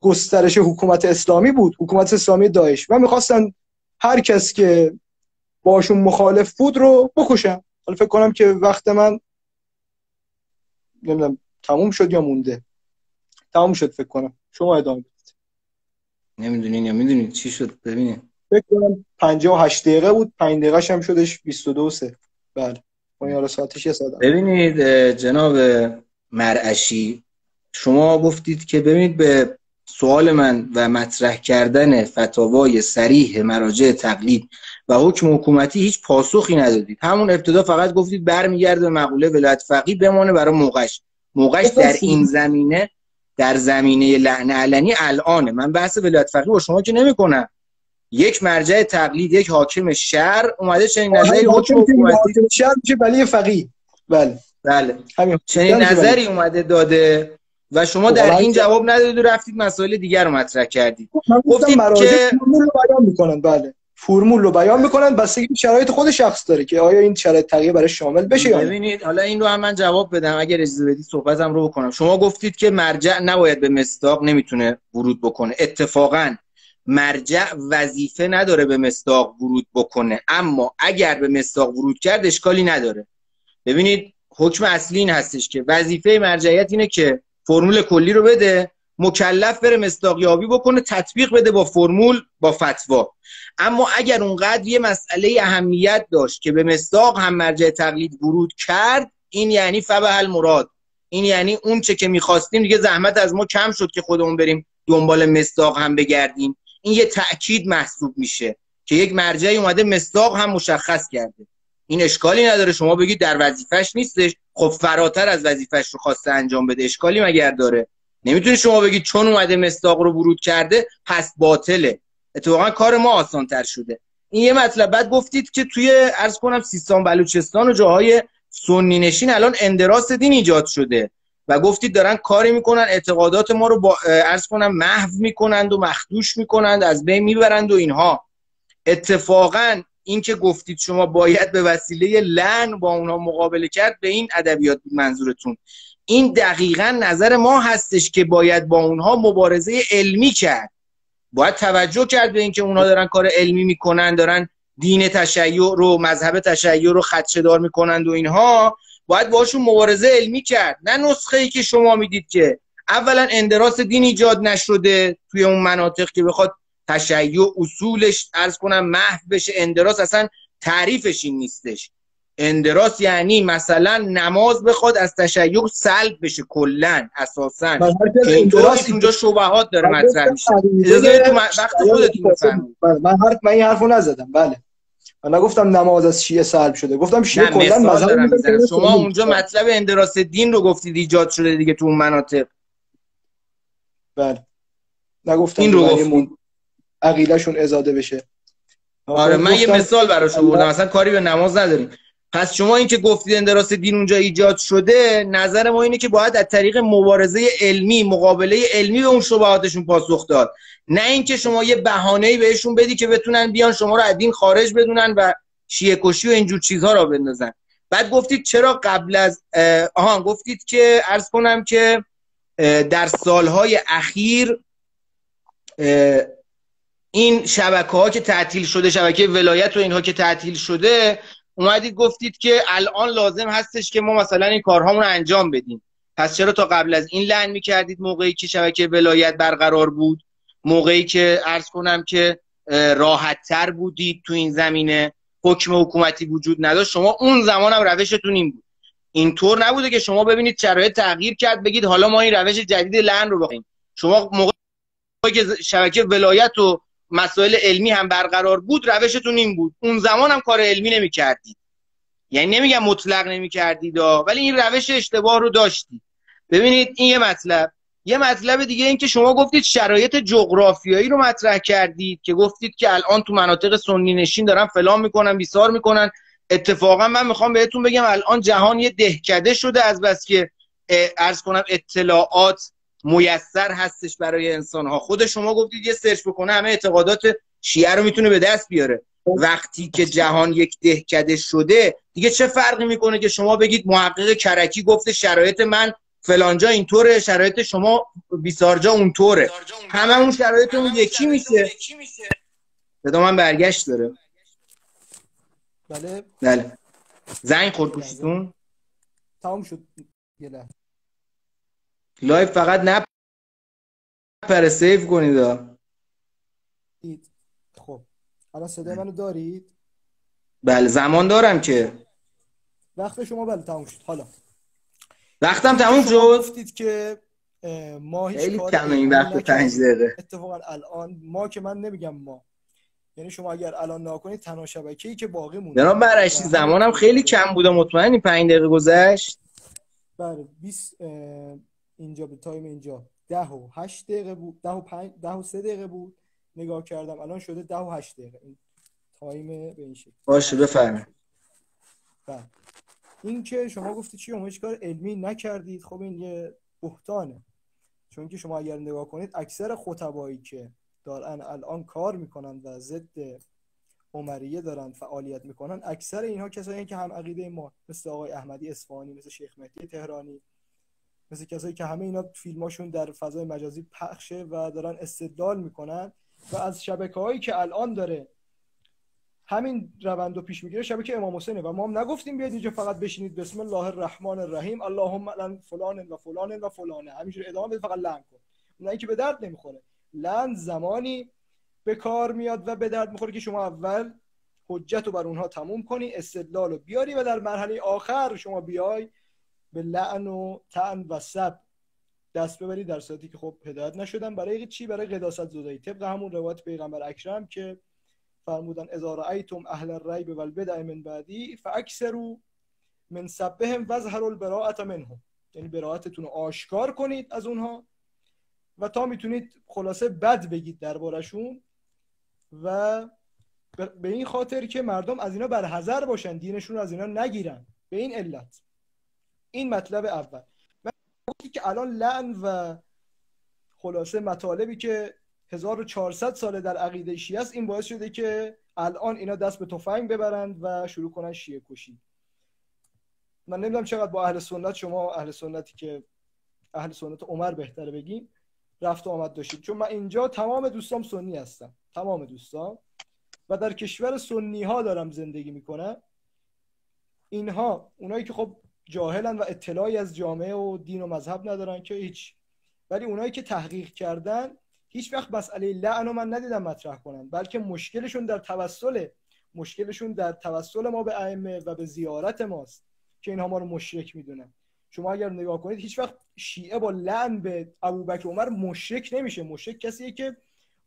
گسترش حکومت اسلامی بود حکومت اسلامی داعش. و می‌خواستن هر کس که باشون مخالف بود رو بکشن حالا فکر کنم که وقت من نمی‌دونم تموم شد یا مونده؟ تموم شد فکر کنم. شما ادامه بدید. نمی‌دونین یا می‌دونید چی شد؟ ببینید فکر کنم 58 دقیقه بود. 5 دقیقه هم شدش 22 سه. بله. اون یارو ساعتش یه ساعت ببینید جناب مرعشی شما گفتید که ببینید به سوال من و مطرح کردن فتاوای سریح مراجع تقلید و حکم حکومتی هیچ پاسخی ندادید. همون ابتدا فقط گفتید برمیگرده به مقوله ولایت فقیه بمانه برای موقعش. موقعش در این زمینه در زمینه لعن علنی الانه. من بحث ولایت فقیه با شما که نمی‌کنم. یک مرجع تقلید یک حاکم شهر اومده چنین نظری حکم حکومتی شهر میشه ولی فقیه. بله. بله. چنین نظری اومده داده. و شما در این جواب ندادید و رفتید مسائل دیگر رو مطرح کردید. گفتید که فرمول رو بیان می‌کنن بله. فرمول رو بیان می‌کنن بستگی شرایط خود شخص داره که آیا این شرایط تغییر برای شامل بشه یا ببینید حالا این رو هم من جواب بدم. اگر اجازه بدید صحبتم رو بکنم. شما گفتید که مرجع نباید به مصداق نمی‌تونه ورود بکنه. اتفاقا مرجع وظیفه نداره به مصداق ورود بکنه. اما اگر به مصداق ورود کرد اشکالی نداره. ببینید حکم اصلی این هستش که وظیفه مرجعیت اینه که فرمول کلی رو بده مکلف بره مصداقیابی بکنه تطبیق بده با فرمول با فتوا. اما اگر اونقدر یه مسئله اهمیت داشت که به مصداق هم مرجع تقلید ورود کرد این یعنی فبه المراد. این یعنی اون چه که می‌خواستیم دیگه زحمت از ما کم شد که خودمون بریم دنبال مصداق هم بگردیم. این یه تأکید محسوب میشه که یک مرجعی اومده مصداق هم مشخص کرده. این اشکالی نداره. شما بگید در وظیفش نیستش. خب فراتر از وظیفش رو خواسته انجام بده. اشکالی مگر داره؟ نمی‌تونی شما بگید چون اومده مستاق رو ورود کرده پس باطله. اتفاقا کار ما آسان تر شده. این یه مطلب. بعد گفتید که توی ارز کنم سیستان بلوچستان و جاهای سنی نشین الان اندراس دین ایجاد شده. و گفتید دارن کاری می‌کنن اعتقادات ما رو با کنم محو می‌کنند و مخدوش می‌کنند از بین می‌برند و اینها. اتفاقا این که گفتید شما باید به وسیله لن با اونها مقابله کرد به این ادبیات منظورتون. این دقیقا نظر ما هستش که باید با اونها مبارزه علمی کرد. باید توجه کرد به اینکه اونها دارن کار علمی می‌کنن دارن دین تشیع رو مذهب تشیع رو خدشدار می‌کنند و اینها. باید باشون مبارزه علمی کرد. نه نسخه ای که شما می‌دید که اولا اندراس دین ایجاد نشده توی اون مناطق که بخواد تشیع اصولش ارز کنم محو بشه اندراس اصلا تعریفش این نیستش. اندراس یعنی مثلا نماز بخواد از تشیع سلب بشه کلا اساسا. که اندراس اینجا شبهات داره مطرح میشه. اجازه تو وقت خودتون بله، من حرف من این حرفو نزدم. بله. من نگفتم نماز از شیعه سلب شده. گفتم شیعه کلا مذهب شما اونجا مطلب اندراس دین رو گفتید ایجاد شده دیگه تو اون مناطق. بله. نگفتم این رو گفتم عقیدهشون ازاده بشه. آره من یه مثال براش آوردم مثلا کاری به نماز نداریم. پس شما این که گفتید اندراس دین اونجا ایجاد شده نظر ما اینه که باید از طریق مبارزه علمی مقابله علمی به اون شبهاتشون پاسخ داد. نه اینکه شما یه بهانه‌ای بهشون بدی که بتونن بیان شما رو از دین خارج بدونن و شیعه کشی و اینجور چیزها را بندازن. بعد گفتید چرا قبل از آها گفتید که عرض کنم که در سالهای اخیر این شبکه ها که تعطیل شده شبکه ولایت و اینها که تعطیل شده اومدید گفتید که الان لازم هستش که ما مثلا این کارهامون رو انجام بدیم. پس چرا تا قبل از این لعن می‌کردید موقعی که شبکه ولایت برقرار بود؟ موقعی که عرض کنم که راحت تر بودید تو این زمینه؟ حکم حکومتی وجود نداشت. شما اون زمان هم روشتون این بود. اینطور نبوده که شما ببینید شرایط تغییر کرد بگید حالا ما این روش جدید لعن رو بخیم شما موقعی که شبکه ولایت و مسائل علمی هم برقرار بود روشتون این بود. اون زمان هم کار علمی نمی کردید یعنی نمیگم مطلق نمی کردید ولی این روش اشتباه رو داشتید. ببینید این یه مطلب. یه مطلب دیگه این که شما گفتید شرایط جغرافیایی رو مطرح کردید که گفتید که الان تو مناطق سنی نشین دارن فلان می‌کنن بیسار می‌کنن. اتفاقا من می‌خوام بهتون بگم الان جهان یه دهکده شده از بس که ارز کنم اطلاعات میسر هستش برای انسان ها خود شما گفتید یه سرچ بکنه همه اعتقادات شیعه رو می‌تونه به دست بیاره. وقتی که جهان یک دهکده شده دیگه چه فرقی می‌کنه که شما بگید محقق کرکی گفته شرایط من فلانجا اینطوره شرایط شما بیسارجا اونطوره. همه اون شرایط اون یکی میشه. صدا من برگشت داره. بله. بله. زنگ خورد گوشتون تمام شد. یه live فقط نه پر سیف کنید خب. الان صدای منو دارید؟ بله زمان دارم که. وقت شما بله تمام شد. حالا. وقتم تموم شد. گفتید که ما هیچ خیلی کمه این وقت پنج دقیقه. اتفاقا الان ما که من نمیگم ما. یعنی شما اگر الان ناکنید تنها شبکه‌ای که باقی مونده. جناب برشتی زمانم خیلی کم بوده. مطمئن این 5 دقیقه گذشت؟ بله 20 اینجا به time اینجا. 10 و 8 دقیقه بود 10 و 5 10 و 3 دقیقه بود. نگاه کردم الان شده 10 و 8 دقیقه. این time به این شکل. باشه بفرمایید. بله. این که شما گفتید چی هیچ کار علمی نکردید. خب این یه بهتانه. چون که شما اگر نگاه کنید اکثر خطبایی که دارن الان کار می‌کنن و ضد عمریه دارن فعالیت می‌کنن اکثر اینها کسایی که هم عقیده ما مثل آقای احمدی اصفهانی مثل شیخ مهدی تهرانی مثل کسایی که همه اینا فیلماشون در فضای مجازی پخشه و دارن استدلال می‌کنن و از شبکه هایی که الان داره همین روند رو پیش می‌گیره شبکه امام حسینه. و ما هم نگفتیم بیاید اینجا فقط بشینید. بسم الله الرحمن الرحیم. اللهم لن فلان و فلان و فلانه. همینجور ادامه بده فقط لعن کن. اونایی که به درد نمی‌خوره. لعن زمانی به کار میاد و به درد می‌خوره که شما اول حجت رو بر اونها تموم کنی استدلال رو بیاری و در مرحله آخر شما بیای به لعن و تعن و سب. دست ببری در صورتی که خب هدایت نشدن. برای چی؟ برای قداست زدایی طبق همون روایت پیغمبر اکرم که فرمودن اذا رأیتم اهل الریب والبدع من بعدی فاکثروا من سبهم واظهروا البراءه منهم. یعنی براءتتون رو آشکار کنید از اونها و تا می‌تونید خلاصه بد بگید دربارشون و به این خاطر که مردم از اینا برحذر باشن دینشون رو از اینا نگیرن. به این علت. این مطلب اول. و که الان لعن و خلاصه مطالبی که 1400 ساله در عقیده شیعه است این باعث شده که الان اینا دست به تفنگ ببرند و شروع کنن شیعه کشی. من نمی‌دونم چقدر با اهل سنت شما اهل سنتی که اهل سنت عمر بهتره بگیم رفت و آمد داشتید. چون من اینجا تمام دوستام سنی هستم. تمام دوستان و در کشور سنی ها دارم زندگی می‌کنم. اینها اونایی که خب جاهلن و اطلاعی از جامعه و دین و مذهب ندارن که هیچ. ولی اونایی که تحقیق کردن هیچ وقت مسئله لعن من ندیدم مطرح کنن بلکه مشکلشون در توسل مشکلشون در توسل ما به ائمه و به زیارت ماست که اینها ما رو مشرک می‌دونن شما اگر نگاه کنید هیچ وقت شیعه با لعن به ابوبکر عمر مشرک نمیشه. مشرک کسیه که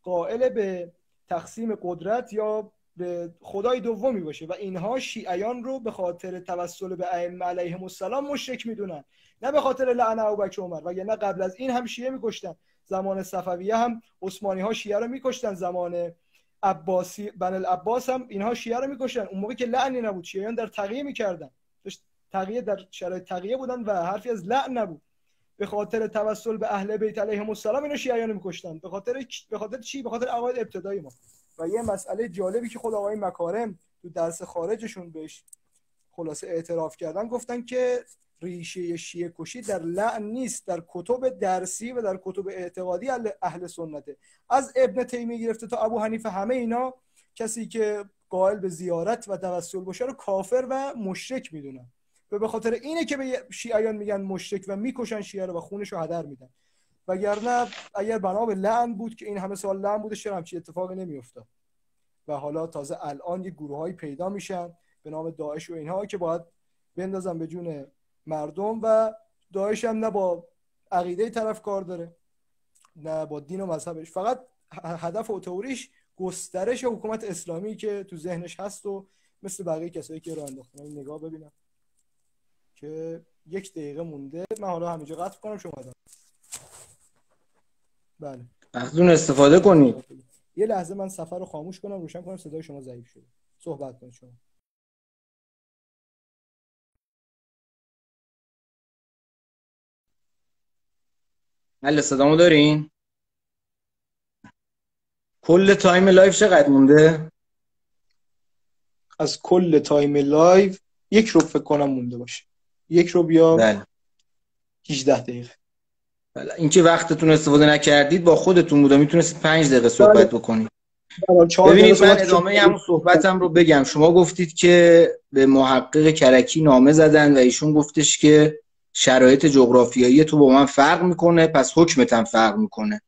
قائل به تقسیم قدرت یا به خدای دومی باشه و اینها شیعیان رو به خاطر توسل به ائمه علیهم السلام مشرک می‌دونن. نه به خاطر لعن ابوبکر عمر. وگرنه قبل از این هم شیعه میکشتن. زمان صفویه هم عثمانی ها شیعه رو میکشتن. زمان عباسی بن العباس هم اینها شیعه رو میکشتن. اون موقع که لعنی نبود. شیعیان در تقیه می‌کردن. تقیه در شرایط تقیه بودن و حرفی از لعن نبود. به خاطر توسل به اهل بیت علیهم السلام اینو شیعیان میکشتن. به خاطر به خاطر چی؟ به خاطر عقاید ابتدایی ما. و یه مسئله جالبی که خود آقای مکارم تو درس خارجشون بهش خلاصه اعتراف کردن گفتن که ریشه شیعه کشی در لعن نیست در کتب درسی و در کتب اعتقادی اهل سنته. از ابن تیمیه گرفته تا ابو حنیفه همه اینا کسی که قائل به زیارت و توسل باشه رو کافر و مشرک می‌دونن. و به خاطر اینه که به شیعیان میگن مشرک و می‌کشن شیعه رو و خونش رو هدر میدن. وگرنه اگر بنا به لعن بود که این همه سال لعن بوده چرا همچین اتفاقی نمیافتاد. و حالا تازه الان یه گروه پیدا میشن به نام داعش و اینها که باید بندازن به جون مردم و داعش هم نه با عقیده طرف کار داره نه با دین و مذهبش. فقط هدف و تئوریش گسترش حکومت اسلامی که تو ذهنش هست و مثل بقیه کسایی که رو انداختن. نگاه ببینم که یک دقیقه مونده. من حالا همینجا قطع کنم شما دارم. بله. اون استفاده کنید یه لحظه من صفحه رو خاموش کنم روشن کنم صدای شما ضعیف شده. صحبت کنید شما. بله صدامو دارین؟ کل time live چقدر مونده؟ از کل time live یک ربع فکر کنم مونده باشه. یک ربع بیا بله. 18 دقیقه. بله. اینکه وقتتون استفاده نکردید با خودتون بوده. می‌تونستید 5 دقیقه صحبت بله. بکنید. بله، ببینید من ادامه همون صحبتم رو بگم. شما گفتید که به محقق کرکی نامه زدن و ایشون گفتش که شرایط جغرافیایی تو با من فرق می‌کنه پس حکمت هم فرق می‌کنه.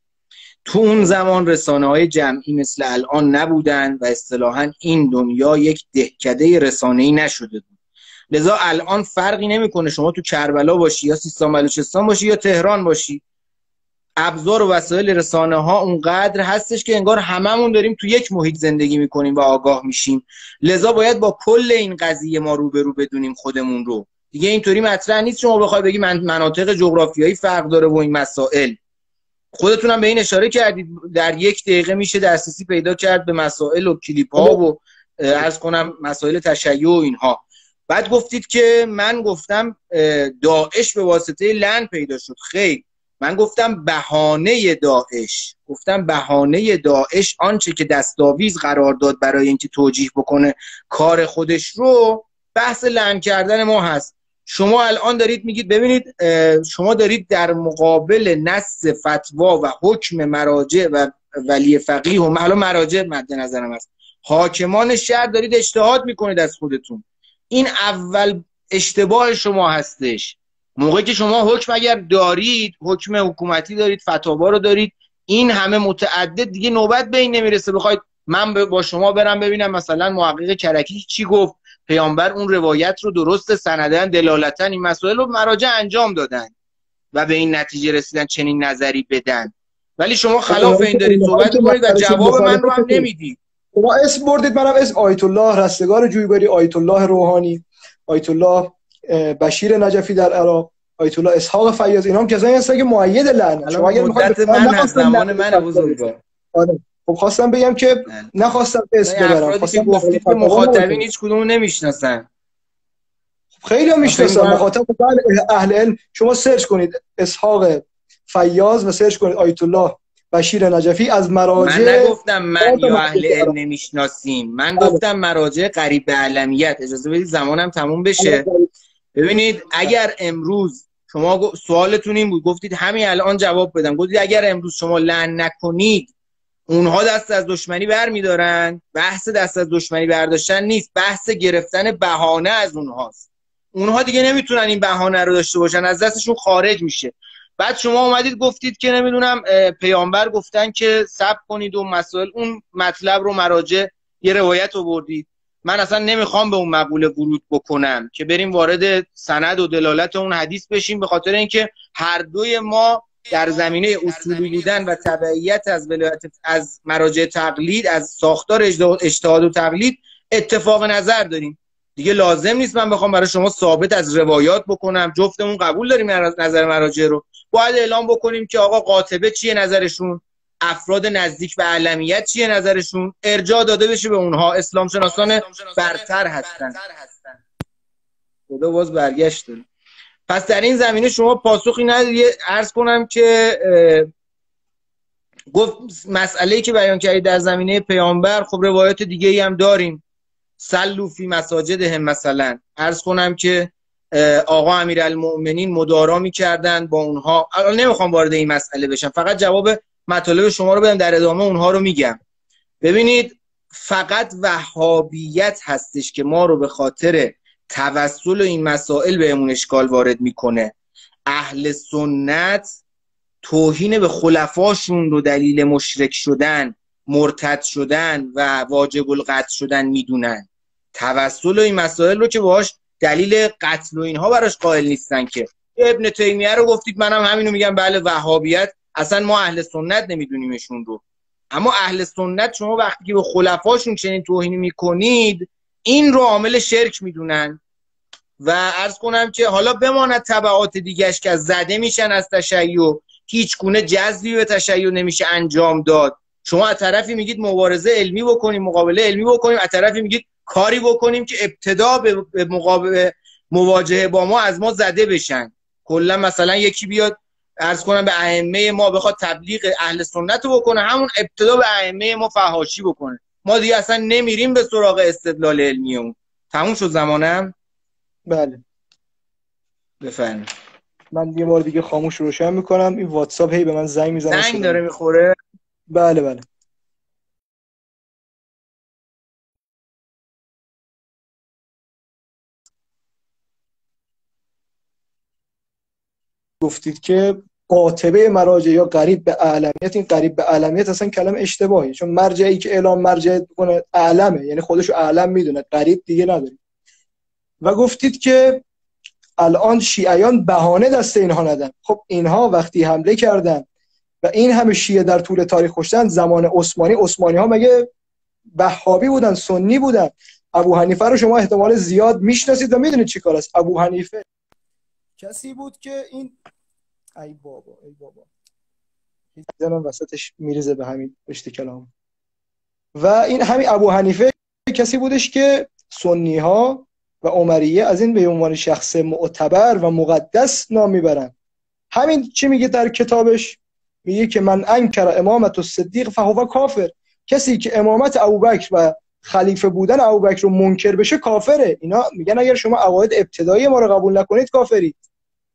تو اون زمان رسانه های جمعی مثل الان نبودن و اصطلاحا این دنیا یک دهکده رسانه ای نشده بود. لذا الان فرقی نمی‌کنه شما تو کربلا باشی یا سیستان بلوچستان باشی یا تهران باشی. ابزار و وسایل رسانه ها اونقدر هستش که انگار هممون داریم تو یک محیط زندگی می‌کنیم و آگاه میشیم. لذا باید با کل این قضیه ما روبرو بدونیم خودمون رو. دیگه اینطوری مطرح نیست شما بخوای بگی من مناطق جغرافیایی فرق داره و این مسائل. خودتونم به این اشاره کردید. در یک دقیقه میشه دسترسی پیدا کرد به مسائل و کلیپ ها و ارز کنم مسائل تشیع و اینها. بعد گفتید که من گفتم داعش به واسطه لن پیدا شد. خیر. من گفتم بهانه داعش. گفتم بهانه داعش آنچه که دستاویز قرار داد برای اینکه توجیه بکنه کار خودش رو بحث لن کردن ما هست. شما الان دارید میگید ببینید شما دارید در مقابل نص فتوا و حکم مراجع و ولی فقیه و حالا مراجع مد نظرم است حاکمان شهر دارید اجتهاد می‌کنید از خودتون. این اول اشتباه شما هستش. موقعی که شما حکم اگر دارید حکم حکومتی دارید فتاوا رو دارید این همه متعدد دیگه نوبت به این نمی‌رسه. بخواید من با شما برم ببینم مثلا محقق کرکی چی گفت. پیامبر اون روایت رو درست سندن دلالتا این مسائل رو مراجع انجام دادن و به این نتیجه رسیدن چنین نظری بدن. ولی شما خلاف این دارید صحبت کنید و جواب من رو هم نمی‌دید. شما اسم بردید منم اسم آیت الله رستگار جویباری آیت الله روحانی آیت الله بشیر نجفی در عراق آیت الله اسحاق فیاض اینا هم کسایی هستن که مؤید لعنت. شما اگر می‌خواید من هست زمان من بزرگوار. آره. خب خواستم بگم که بله. نخواستم اسم ببرم. خواستم گفتید که مخاطبین هیچ کدوم نمی‌شناسن. خب خیلی می‌شناسن مخاطب اهل علم شما سرچ کنید. اسحاق فیاض و سرچ کنید. آیت الله بشیر نجفی از مراجع من نگفتم من یا اهل علم نمی‌شناسیم. من بله. گفتم مراجع قریب به علمیت. اجازه بدید زمانم تموم بشه. ببینید اگر امروز شما سوالتون این بود گفتید همین الان جواب بدم. گفتید اگر امروز شما لعن نکنید اونها دست از دشمنی برمیدارن. بحث دست از دشمنی برداشتن نیست. بحث گرفتن بهانه از اونهاست. اونها دیگه نمی‌تونن این بهانه رو داشته باشن. از دستشون خارج میشه. بعد شما اومدید گفتید که نمی‌دونم پیامبر گفتن که سب کنید و مسائل اون مطلب رو مراجع یه روایت آوردید. من اصلا نمی‌خوام به اون مقوله ورود بکنم که بریم وارد سند و دلالت اون حدیث بشیم به خاطر اینکه هر دوی ما در زمینه اصولی بودن و تبعیت از ولایت از مراجع تقلید از ساختار اجتهاد و تقلید اتفاق نظر داریم. دیگه لازم نیست من بخوام برای شما ثابت از روایات بکنم. جفتمون قبول داریم نظر مراجع رو. باید اعلام بکنیم که آقا قاطبه چیه نظرشون؟ افراد نزدیک به علمیت چیه نظرشون؟ ارجاع داده بشه به اونها. اسلام شناسان برتر هستن. خدا باز برگشت پس در این زمینه شما پاسخی نداری ارز کنم که گفت مسئله که بیان کردید در زمینه پیامبر خب روایات دیگه ای هم داریم. سلو فی مساجد هم مثلا. ارز کنم که آقا امیرالمؤمنین مدارا می‌کردن با اونها. الان نمی‌خوام وارد این مسئله بشم. فقط جواب مطالب شما رو بدم در ادامه اونها رو میگم. ببینید فقط وهابیت هستش که ما رو به خاطر توسل این مسائل بهمون اشکال وارد می‌کنه. اهل سنت توهین به خلفاشون رو دلیل مشرک شدن مرتد شدن و واجب القتل شدن می‌دونن. توسل و این مسائل رو که باهاش دلیل قتل و اینها براش قائل نیستن که. ابن تیمیه رو گفتید منم همینو میگم بله وهابیت. اصلا ما اهل سنت نمیدونیمشون رو. اما اهل سنت شما وقتی که به خلفاشون چنین توهینی می‌کنید این رو عامل شرک می‌دونن. و ارز کنم که حالا بماند طبعات دیگهش که زده میشن از تشیع هیچ گونه جذبی به تشیع نمیشه انجام داد. شما از طرفی میگید مبارزه علمی بکنیم مقابله علمی بکنیم از طرفی میگید کاری بکنیم که ابتدا به مقابله مواجهه با ما از ما زده بشن. کلا مثلا یکی بیاد ارز کنم به ائمه ما بخواد تبلیغ اهل سنت رو بکنه همون ابتدا به ائمه ما فحاشی بکنه. ما دیگه اصلا نمیریم به سراغ استدلال علمی اون تموم شد زمانم؟ بله. بفرمایید. من یه بار دیگه خاموش روشن می‌کنم. این واتساپ هی به من زنگ می‌زنه. زنگ داره می‌خوره؟ بله بله. گفتید که قاطبه مراجع یا قریب به اعلمیت این قریب به اعلمیت اصلا کلم اشتباهی چون مرجعی که اعلام مرجع کنه اعلمه یعنی خودشو اعلم می‌دونه قریب دیگه نداری و گفتید که الان شیعیان بهانه دست اینها ندن. خب اینها وقتی حمله کردن و این همه شیعه در طول تاریخ کشتن زمان عثمانی عثمانی ها مگه بهابی بودن سنی بودن؟ ابو حنیفه رو شما احتمال زیاد می‌شناسید و می‌دونید چی کار است. ابو حنیفه کسی بود که این ای بابا ای بابا. زنم وسطش میرزه به همین پشت کلام. و این همین ابو حنیفه کسی بودش که سنی ها و عمریه از این به عنوان شخص معتبر و مقدس نام می‌برن همین چی میگه در کتابش؟ میگه که من انکر امامت و صدیق فهو کافر. کسی که امامت ابوبکر و خلیفه بودن ابوبکر رو منکر بشه کافره. اینا میگن اگر شما عقاید ابتدایی ما رو قبول نکنید کافرید.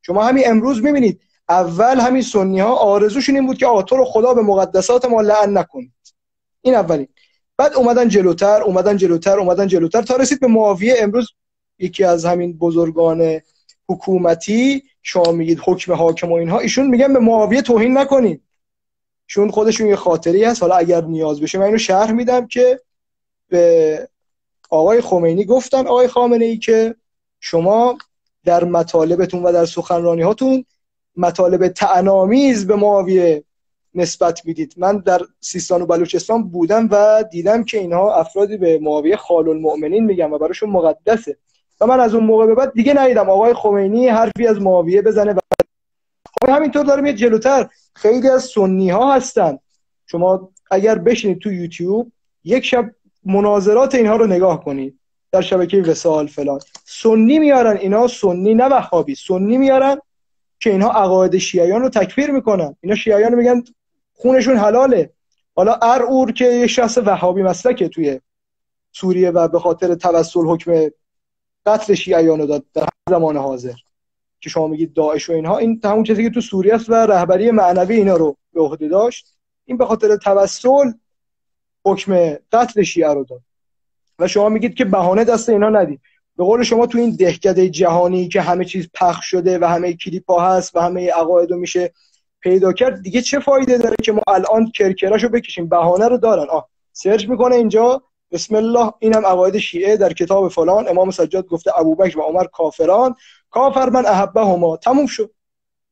شما همین امروز می‌بینید اول همین سنی ها آرزوشون این بود که آقا تو رو خدا به مقدسات ما لعن نکنید. این اولین. بعد اومدن جلوتر اومدن جلوتر اومدن جلوتر تا رسید به معاویه. امروز یکی از همین بزرگان حکومتی شما میگید حکم حاکم و اینها ایشون میگن به معاویه توهین نکنید. چون خودشون یه خاطری هست. حالا اگر نیاز بشه من اینو شرح میدم که به آقای خمینی گفتن آقای خامنه ای که شما در مطالبتون و در سخنرانی هاتون مطالب تعنامیز به معاویه نسبت می‌دید. من در سیستان و بلوچستان بودم و دیدم که اینها افرادی به معاویه خال المؤمنین میگن و براشون مقدسه. و من از اون موقع به بعد دیگه ندیدم. آقای خمینی حرفی از معاویه بزنه و خب همینطور داره میاد جلوتر. خیلی از سنی ها هستن. شما اگر بشینید تو یوتیوب یک شب مناظرات اینها رو نگاه کنید. در شبکه وسال فلان. سنی میارن اینا سنی نه وهابی. سنی میارن که اینها عقاید شیعیان رو تکفیر می‌کنن. اینا شیعیان میگن خونشون حلاله. حالا ارعور که یه شخص وهابی مسلکه توی سوریه و به خاطر توسل حکم قتل شیعیان رو داد در زمان حاضر. که شما میگید داعش و اینها این همون چیزی که تو سوریه است و رهبری معنوی اینا رو به عهده داشت. این به خاطر توسل حکم قتل شیعه رو داد. و شما میگید که بهانه دست اینا ندید. به قول شما تو این دهکده جهانی که همه چیز پخش شده و همه کلیپ ها هست و همه عقاید میشه پیدا کرد دیگه چه فایده داره که ما الان کرکراشو بکشیم؟ بهانه رو دارن. آه سرچ می‌کنه اینجا بسم الله اینم عقاید شیعه در کتاب فلان. امام سجاد گفته ابوبکر و عمر کافران. کافر من احبه هما تموم شد.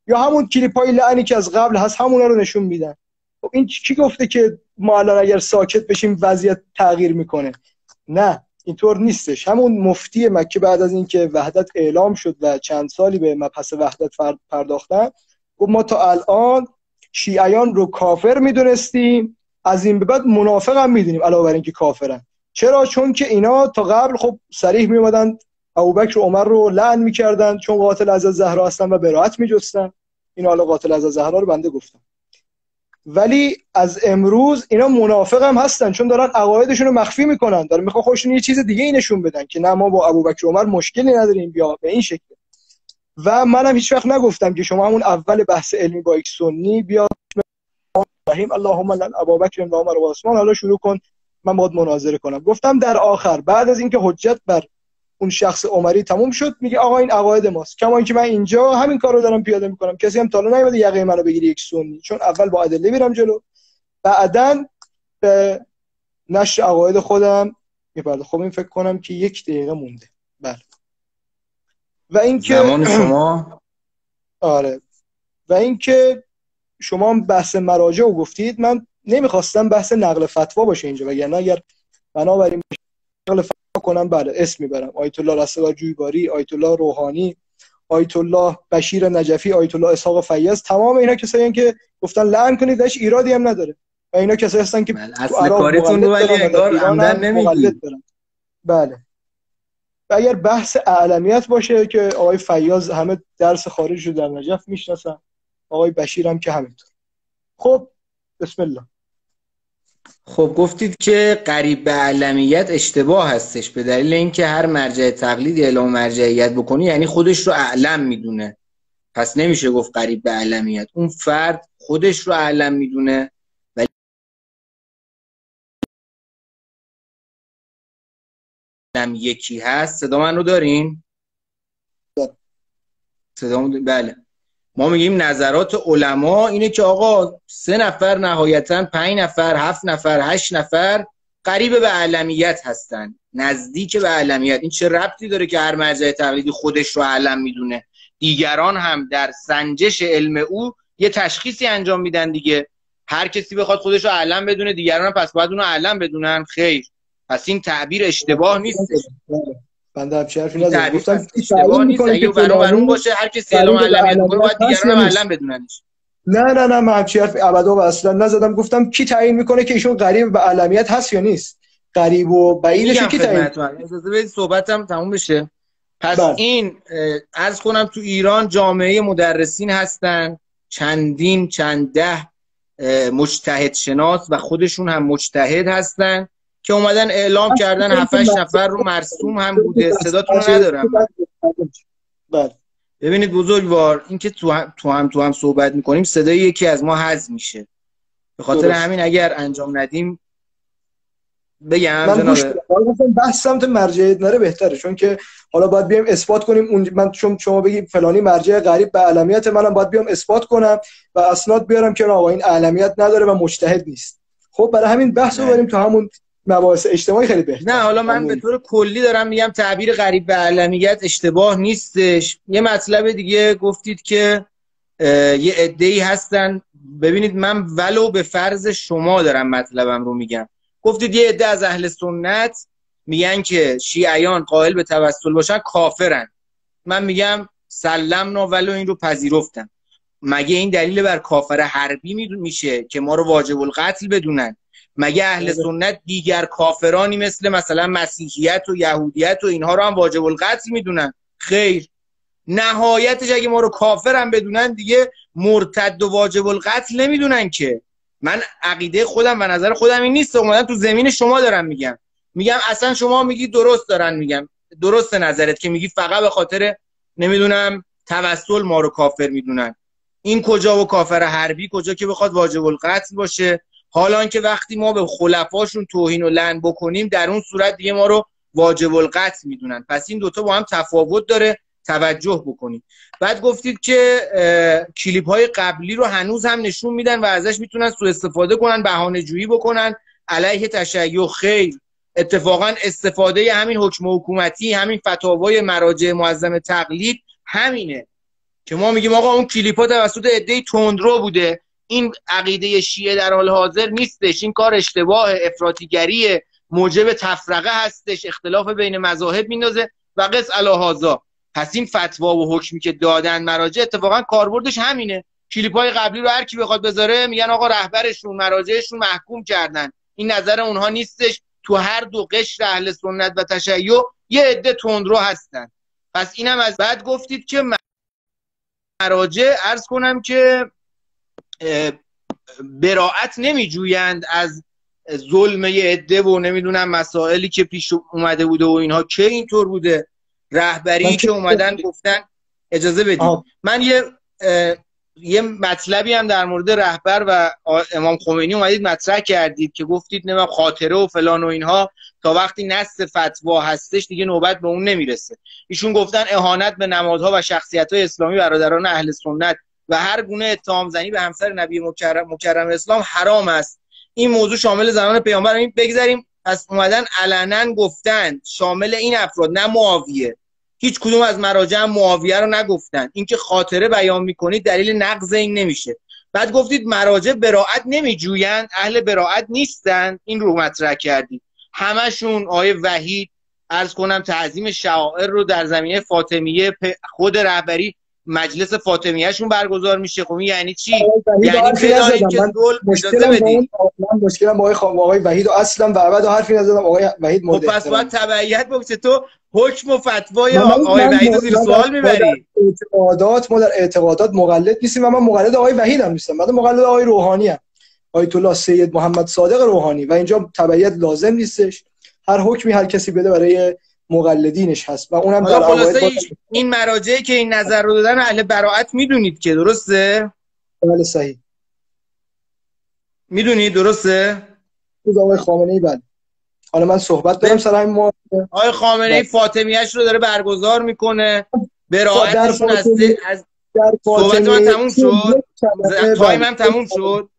یا همون کلیپ های لعنی که از قبل هست همونا رو نشون میدن. خب این کی گفته که ما الان اگر ساکت بشیم وضعیت تغییر می‌کنه؟ نه. اینطور نیستش. همون مفتی مکه بعد از اینکه وحدت اعلام شد و چند سالی به مبحث وحدت پرداختن گفت ما تا الان شیعیان رو کافر می‌دونستیم از این به بعد منافق هم می‌دونیم علاوه بر اینکه کافرن. چرا؟ چون که اینا تا قبل خب صریح می اومدن ابوبکر و عمر رو لعن می‌کردن چون قاتل از زهرا هستن و براحت میجستن. این حالا قاتل از زهرا رو بنده گفتم. ولی از امروز اینا منافق هم هستن چون دارن عقایدشون رو مخفی می‌کنن. دارن می‌خوان خودشون یه چیز دیگه ای نشون بدن که نه ما با ابوبکر عمر مشکلی نداریم بیا به این شکل. و منم هیچ وقت نگفتم که شما همون اول بحث علمی با یک سنی بیا. رحیم اللهم لن ابوبکر و عمر و عثمان. حالا شروع کن. من باید مناظره کنم. گفتم در آخر بعد از اینکه حجت بر اون شخص عمری تموم شد میگه آقا این عقاید ماست. کما اینکه من اینجا همین کارو دارم پیاده می‌کنم. کسی هم تالا نیومده یقه منو بگیری یک سنی. چون اول با ادله میرم جلو. بعدا به نشر عقاید خودم میپرده خب این فکر کنم که یک دقیقه مونده. بله. و اینکه زمان شما؟ آره. و اینکه شما بحث مراجع رو گفتید من نمی‌خواستم بحث نقل فتوا باشه اینجا وگرنه اگر بنابراین فتوا کنم بله اسم می‌برم. آیت الله رستگار جویباری آیت الله روحانی آیت الله بشیر نجفی آیت الله اسحاق فیاض تمام اینا کسایی که گفتن لعن کنید داش ایرادی هم نداره. و اینا کسایی هستن که بله. اصل کارتون رو ولی انگار عمدن بله. و اگر بحث اعلمیت باشه که آقای فیاض همه درس خارج رو در نجف می‌شناسن آقای بشیر هم که همینطور. خب بسم الله. خب گفتید که قریب به علمیت اشتباه هستش به دلیل اینکه هر مرجع تقلید اعلام مرجعیت بکنی یعنی خودش رو اعلم می‌دونه. پس نمیشه گفت قریب به علمیت. اون فرد خودش رو اعلم می‌دونه. ولی یکی هست. صدا من رو دارین؟ صدا بله. ما میگیم نظرات علما اینه که آقا سه نفر نهایتا پنج نفر هفت نفر هشت نفر قریب به علمیت هستن نزدیک به علمیت این چه ربطی داره که هر مرجع تقلیدی خودش رو علم می‌دونه؟ دیگران هم در سنجش علم او یه تشخیصی انجام میدن دیگه. هر کسی بخواد خودش رو علم بدونه دیگران هم پس باید اونو علم بدونن. خیر. پس این تعبیر اشتباه نیست. بنده همچین حرفی ندارم گفتم اشتباه نیست. اگه برام باشه هر کسی علم علمیت می‌کنه باید دیگران هم علم بدوننش. نه نه نه من همچین حرف ابدا و اصلا نزدم. گفتم کی تعیین می‌کنه که ایشون قریب به علمیت هست یا نیست؟ قریب و بعیدش کی تعیین اجازه بدید صحبتم تموم بشه. پس بله. این از کنم تو ایران جامعه مدرسین هستن. چندین چند ده مجتهد شناس و خودشون هم مجتهد هستن. که اومدن اعلام کردن 7 نفر رو مرسوم هم بوده. صداتون ندارم بله. ببینید بزرگوار اینکه تو هم تو هم تو هم صحبت می‌کنیم صدای یکی از ما حذف میشه. به خاطر همین اگر انجام ندیم بگم من گوش بحث سمت مرجعیت نره بهتره چون که حالا باید بیایم اثبات کنیم. اون من چون شما بگی فلانی مرجع غریب به علمیت منم باید بیام اثبات کنم و اسناد بیارم که آقا این علمیت نداره و مجتهد نیست. خب برای همین بحث رو بریم تو همون مباحث اجتماعی خیلی بهتر. نه حالا من به طور کلی دارم میگم تعبیر غریب به علمیت اشتباه نیستش. یه مطلب دیگه گفتید که یه عده‌ای هستن. ببینید من ولو به فرض شما دارم مطلبم رو میگم. گفتید یه عده از اهل سنت میگن که شیعیان قائل به توسل باشن کافرن. من میگم سلمنا ولو این رو پذیرفتم مگه این دلیل بر کافر حربی میشه که ما رو واجب القتل بدونن؟ مگه اهل بله. سنت دیگر کافرانی مثل مثلا مسیحیت و یهودیت و اینها رو هم واجب القتل می‌دونن؟ خیر. نهایتش اگه ما رو کافر هم بدونن دیگه مرتد و واجب القتل نمی‌دونن که. من عقیده خودم و نظر خودم این نیست. اومدن تو زمین شما دارم میگم میگم اصلا شما میگی درست دارن میگم. درست نظرت که میگی فقط به خاطر نمی‌دونم توسل ما رو کافر می‌دونن. این کجا و کافر حربی کجا که بخواد واجب القتل باشه؟ حالا که وقتی ما به خلفاشون توهین و لعن بکنیم در اون صورت دیگه ما رو واجب القتل می‌دونن. پس این دوتا با هم تفاوت داره توجه بکنید. بعد گفتید که کلیپ های قبلی رو هنوز هم نشون میدن و ازش می‌تونن سوء استفاده کنن بهانه جویی بکنن. علیه تشیع خیر. اتفاقا استفاده همین حکم حکومتی همین فتاوای مراجع معظم تقلید همینه. که ما میگیم آقا اون کلیپ ها توسط عده تندرو بوده. این عقیده شیعه در حال حاضر نیستش. این کار اشتباه افراطیگری موجب تفرقه هستش. اختلاف بین مذاهب میندازه و قص الهازا پس این فتوا و حکمی که دادن مراجع اتفاقا کاربردش همینه. کلیپ های قبلی رو هر کی بخواد بذاره میگن آقا رهبرشون مراجعشون محکوم کردن. این نظر اونها نیستش. تو هر دو قشر اهل سنت و تشیع یه عده تندرو هستن. پس اینم از بعد گفتید که مراجع ارز کنم که براعت نمیجویند از ظلم یه عده و نمی‌دونم مسائلی که پیش اومده بوده و اینها. که اینطور بوده؟ رهبری که اومدن گفتن اجازه بدید. من یه یه مطلبی هم در مورد رهبر و امام خمینی اومدید مطرح کردید که گفتید نمیم خاطره و فلان و اینها تا وقتی نست فتوا هستش دیگه نوبت به اون نمی‌رسه. ایشون گفتن اهانت به نمادها و شخصیت های اسلامی برادران اهل سنت و هر گونه اتهام زنی به همسر نبی مکرم, مکرم اسلام حرام است. این موضوع شامل زمان پیامبر بگذاریم. پس اومدن علنا گفتن. شامل این افراد نه معاویه. هیچ کدوم از مراجع معاویه رو نگفتن. اینکه خاطره بیان می‌کنید دلیل نقض این نمیشه. بعد گفتید مراجع براعت نمیجویند اهل براعت نیستن. این رو مطرح کردید همشون آیه وحید ارز کنم تعظیم شعائر رو در زمینه فاطمیه خود رهبری مجلس فاطمیهشون برگزار میشه. خب یعنی چی؟ یعنی بدانید که دول اجازه بدید. من مشکلم با آقای آقای وحید اصلا و بعد حرفی نزدم. آقای وحید مورد خب پس باید تبعیت بکشه. تو حکم و فتوای آقای وحید زیر سوال می‌بری. اعتقادات ما در اعتقادات مقلد نیستیم و من مقلد آقای وحید هم نیستم. من مقلد آقای روحانی ام آیت الله سید محمد صادق روحانی. و اینجا تبعیت لازم نیستش. هر حکمی هر کسی بده برای مقلدینش هست و اونم در خلاصه این مراجعی که این نظر رو دادن اهل براعت می‌دونید که درسته؟ بله صحیح. می‌دونید؟ درسته؟ خود آقای خامنه ای بله. حالا من صحبت دارم سر همین ما آقای خامنه ای بله. فاطمیهش رو داره برگزار می‌کنه. برائتشون از از صحبت من تموم شد. time هم تموم شد.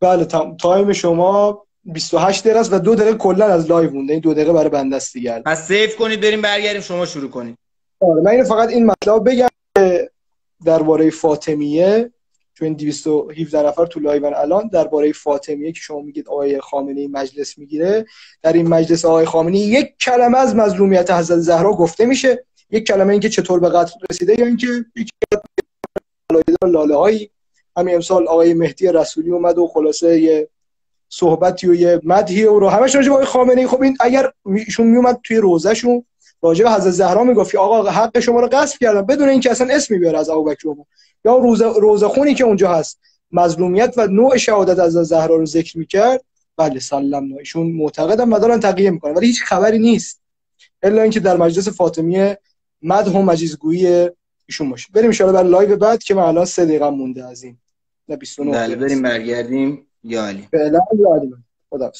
بله time شما 28 دقیقه است و دو دقیقه کلا از live مونده. این دو دقیقه برای بنده است دیگه. پس save کنید بریم برگردیم شما شروع کنید. آره من اینو فقط این مطلب بگم درباره فاطمیه چون 217 نفر تو live الان درباره فاطمیه که شما میگید آقای خامنه مجلس می‌گیره. در این مجلس آقای خامنه یک کلمه از مظلومیت حضرت زهرا گفته میشه. یک کلمه اینکه چطور به قتل رسیده یا اینکه یک لاله هایی. همین امسال آقای مهدی رسولی اومد و خلاصه یه صحبتی و یه مدحی و رو. همش راجع به خامنه ای خب این اگر ایشون میومد توی روزهشون راجع به حضرت زهرا می‌گفت آقا حق شما رو غصب کردن بدون اینکه اصلا اسمی بیاره از ابوبکر یا روزه روزه خونی که اونجا هست. مظلومیت و نوع شهادت از زهرا رو ذکر می‌کرد. بله سلام ایشون معتقدم و دارن تقیه می‌کنن. ولی هیچ خبری نیست. الا اینکه در مجلس فاطمیه مدح و مجیزگویی ایشون باشه. بریم ان بر لایو بعد که من الان 3 دقیقه مونده از این. نه 29 بله بریم برگردیم. یا علی فعلا یا علی خدا